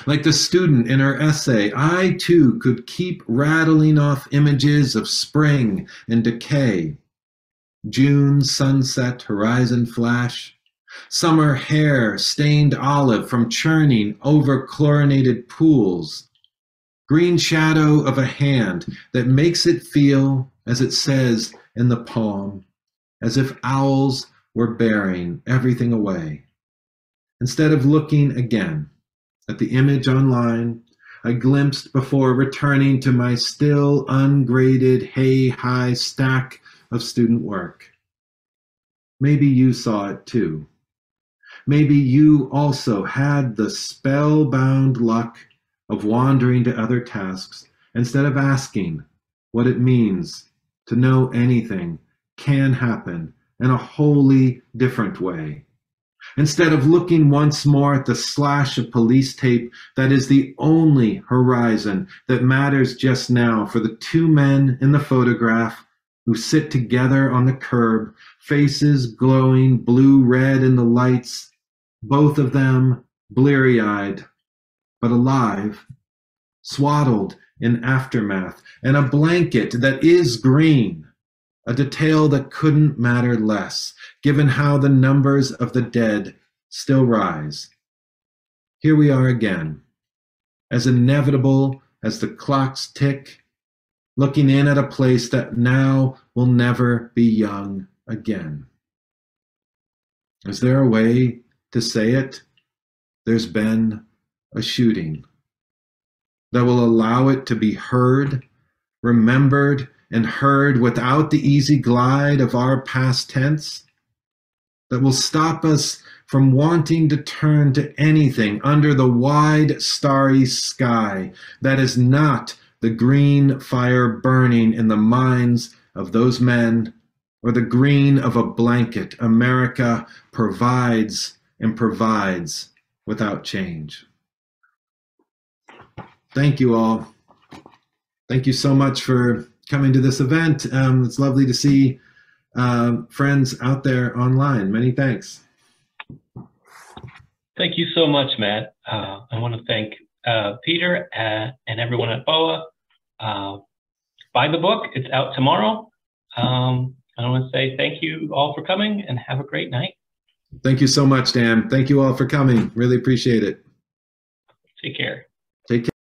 Like the student in her essay, I too could keep rattling off images of spring and decay. June sunset horizon flash, summer hair stained olive from churning over chlorinated pools, green shadow of a hand that makes it feel, as it says in the poem, as if owls were bearing everything away. Instead of looking again at the image online, I glimpsed before returning to my still ungraded hay high stack of student work. Maybe you saw it too. Maybe you also had the spellbound luck of wandering to other tasks instead of asking what it means to know anything can happen in a wholly different way. Instead of looking once more at the slash of police tape that is the only horizon that matters just now for the two men in the photograph who sit together on the curb, faces glowing blue red in the lights, both of them bleary eyed, but alive, swaddled in aftermath, and a blanket that is green a detail that couldn't matter less, given how the numbers of the dead still rise. Here we are again, as inevitable as the clocks tick, looking in at a place that now will never be young again. Is there a way to say it? There's been a shooting that will allow it to be heard, remembered, and heard without the easy glide of our past tense that will stop us from wanting to turn to anything under the wide starry sky that is not the green fire burning in the minds of those men or the green of a blanket America provides and provides without change. Thank you all. Thank you so much for coming to this event. Um, it's lovely to see uh, friends out there online. Many thanks. Thank you so much, Matt. Uh, I want to thank uh, Peter uh, and everyone at BOA. Uh, buy the book, it's out tomorrow. Um, I want to say thank you all for coming and have a great night. Thank you so much, Dan. Thank you all for coming. Really appreciate it. Take care. Take care.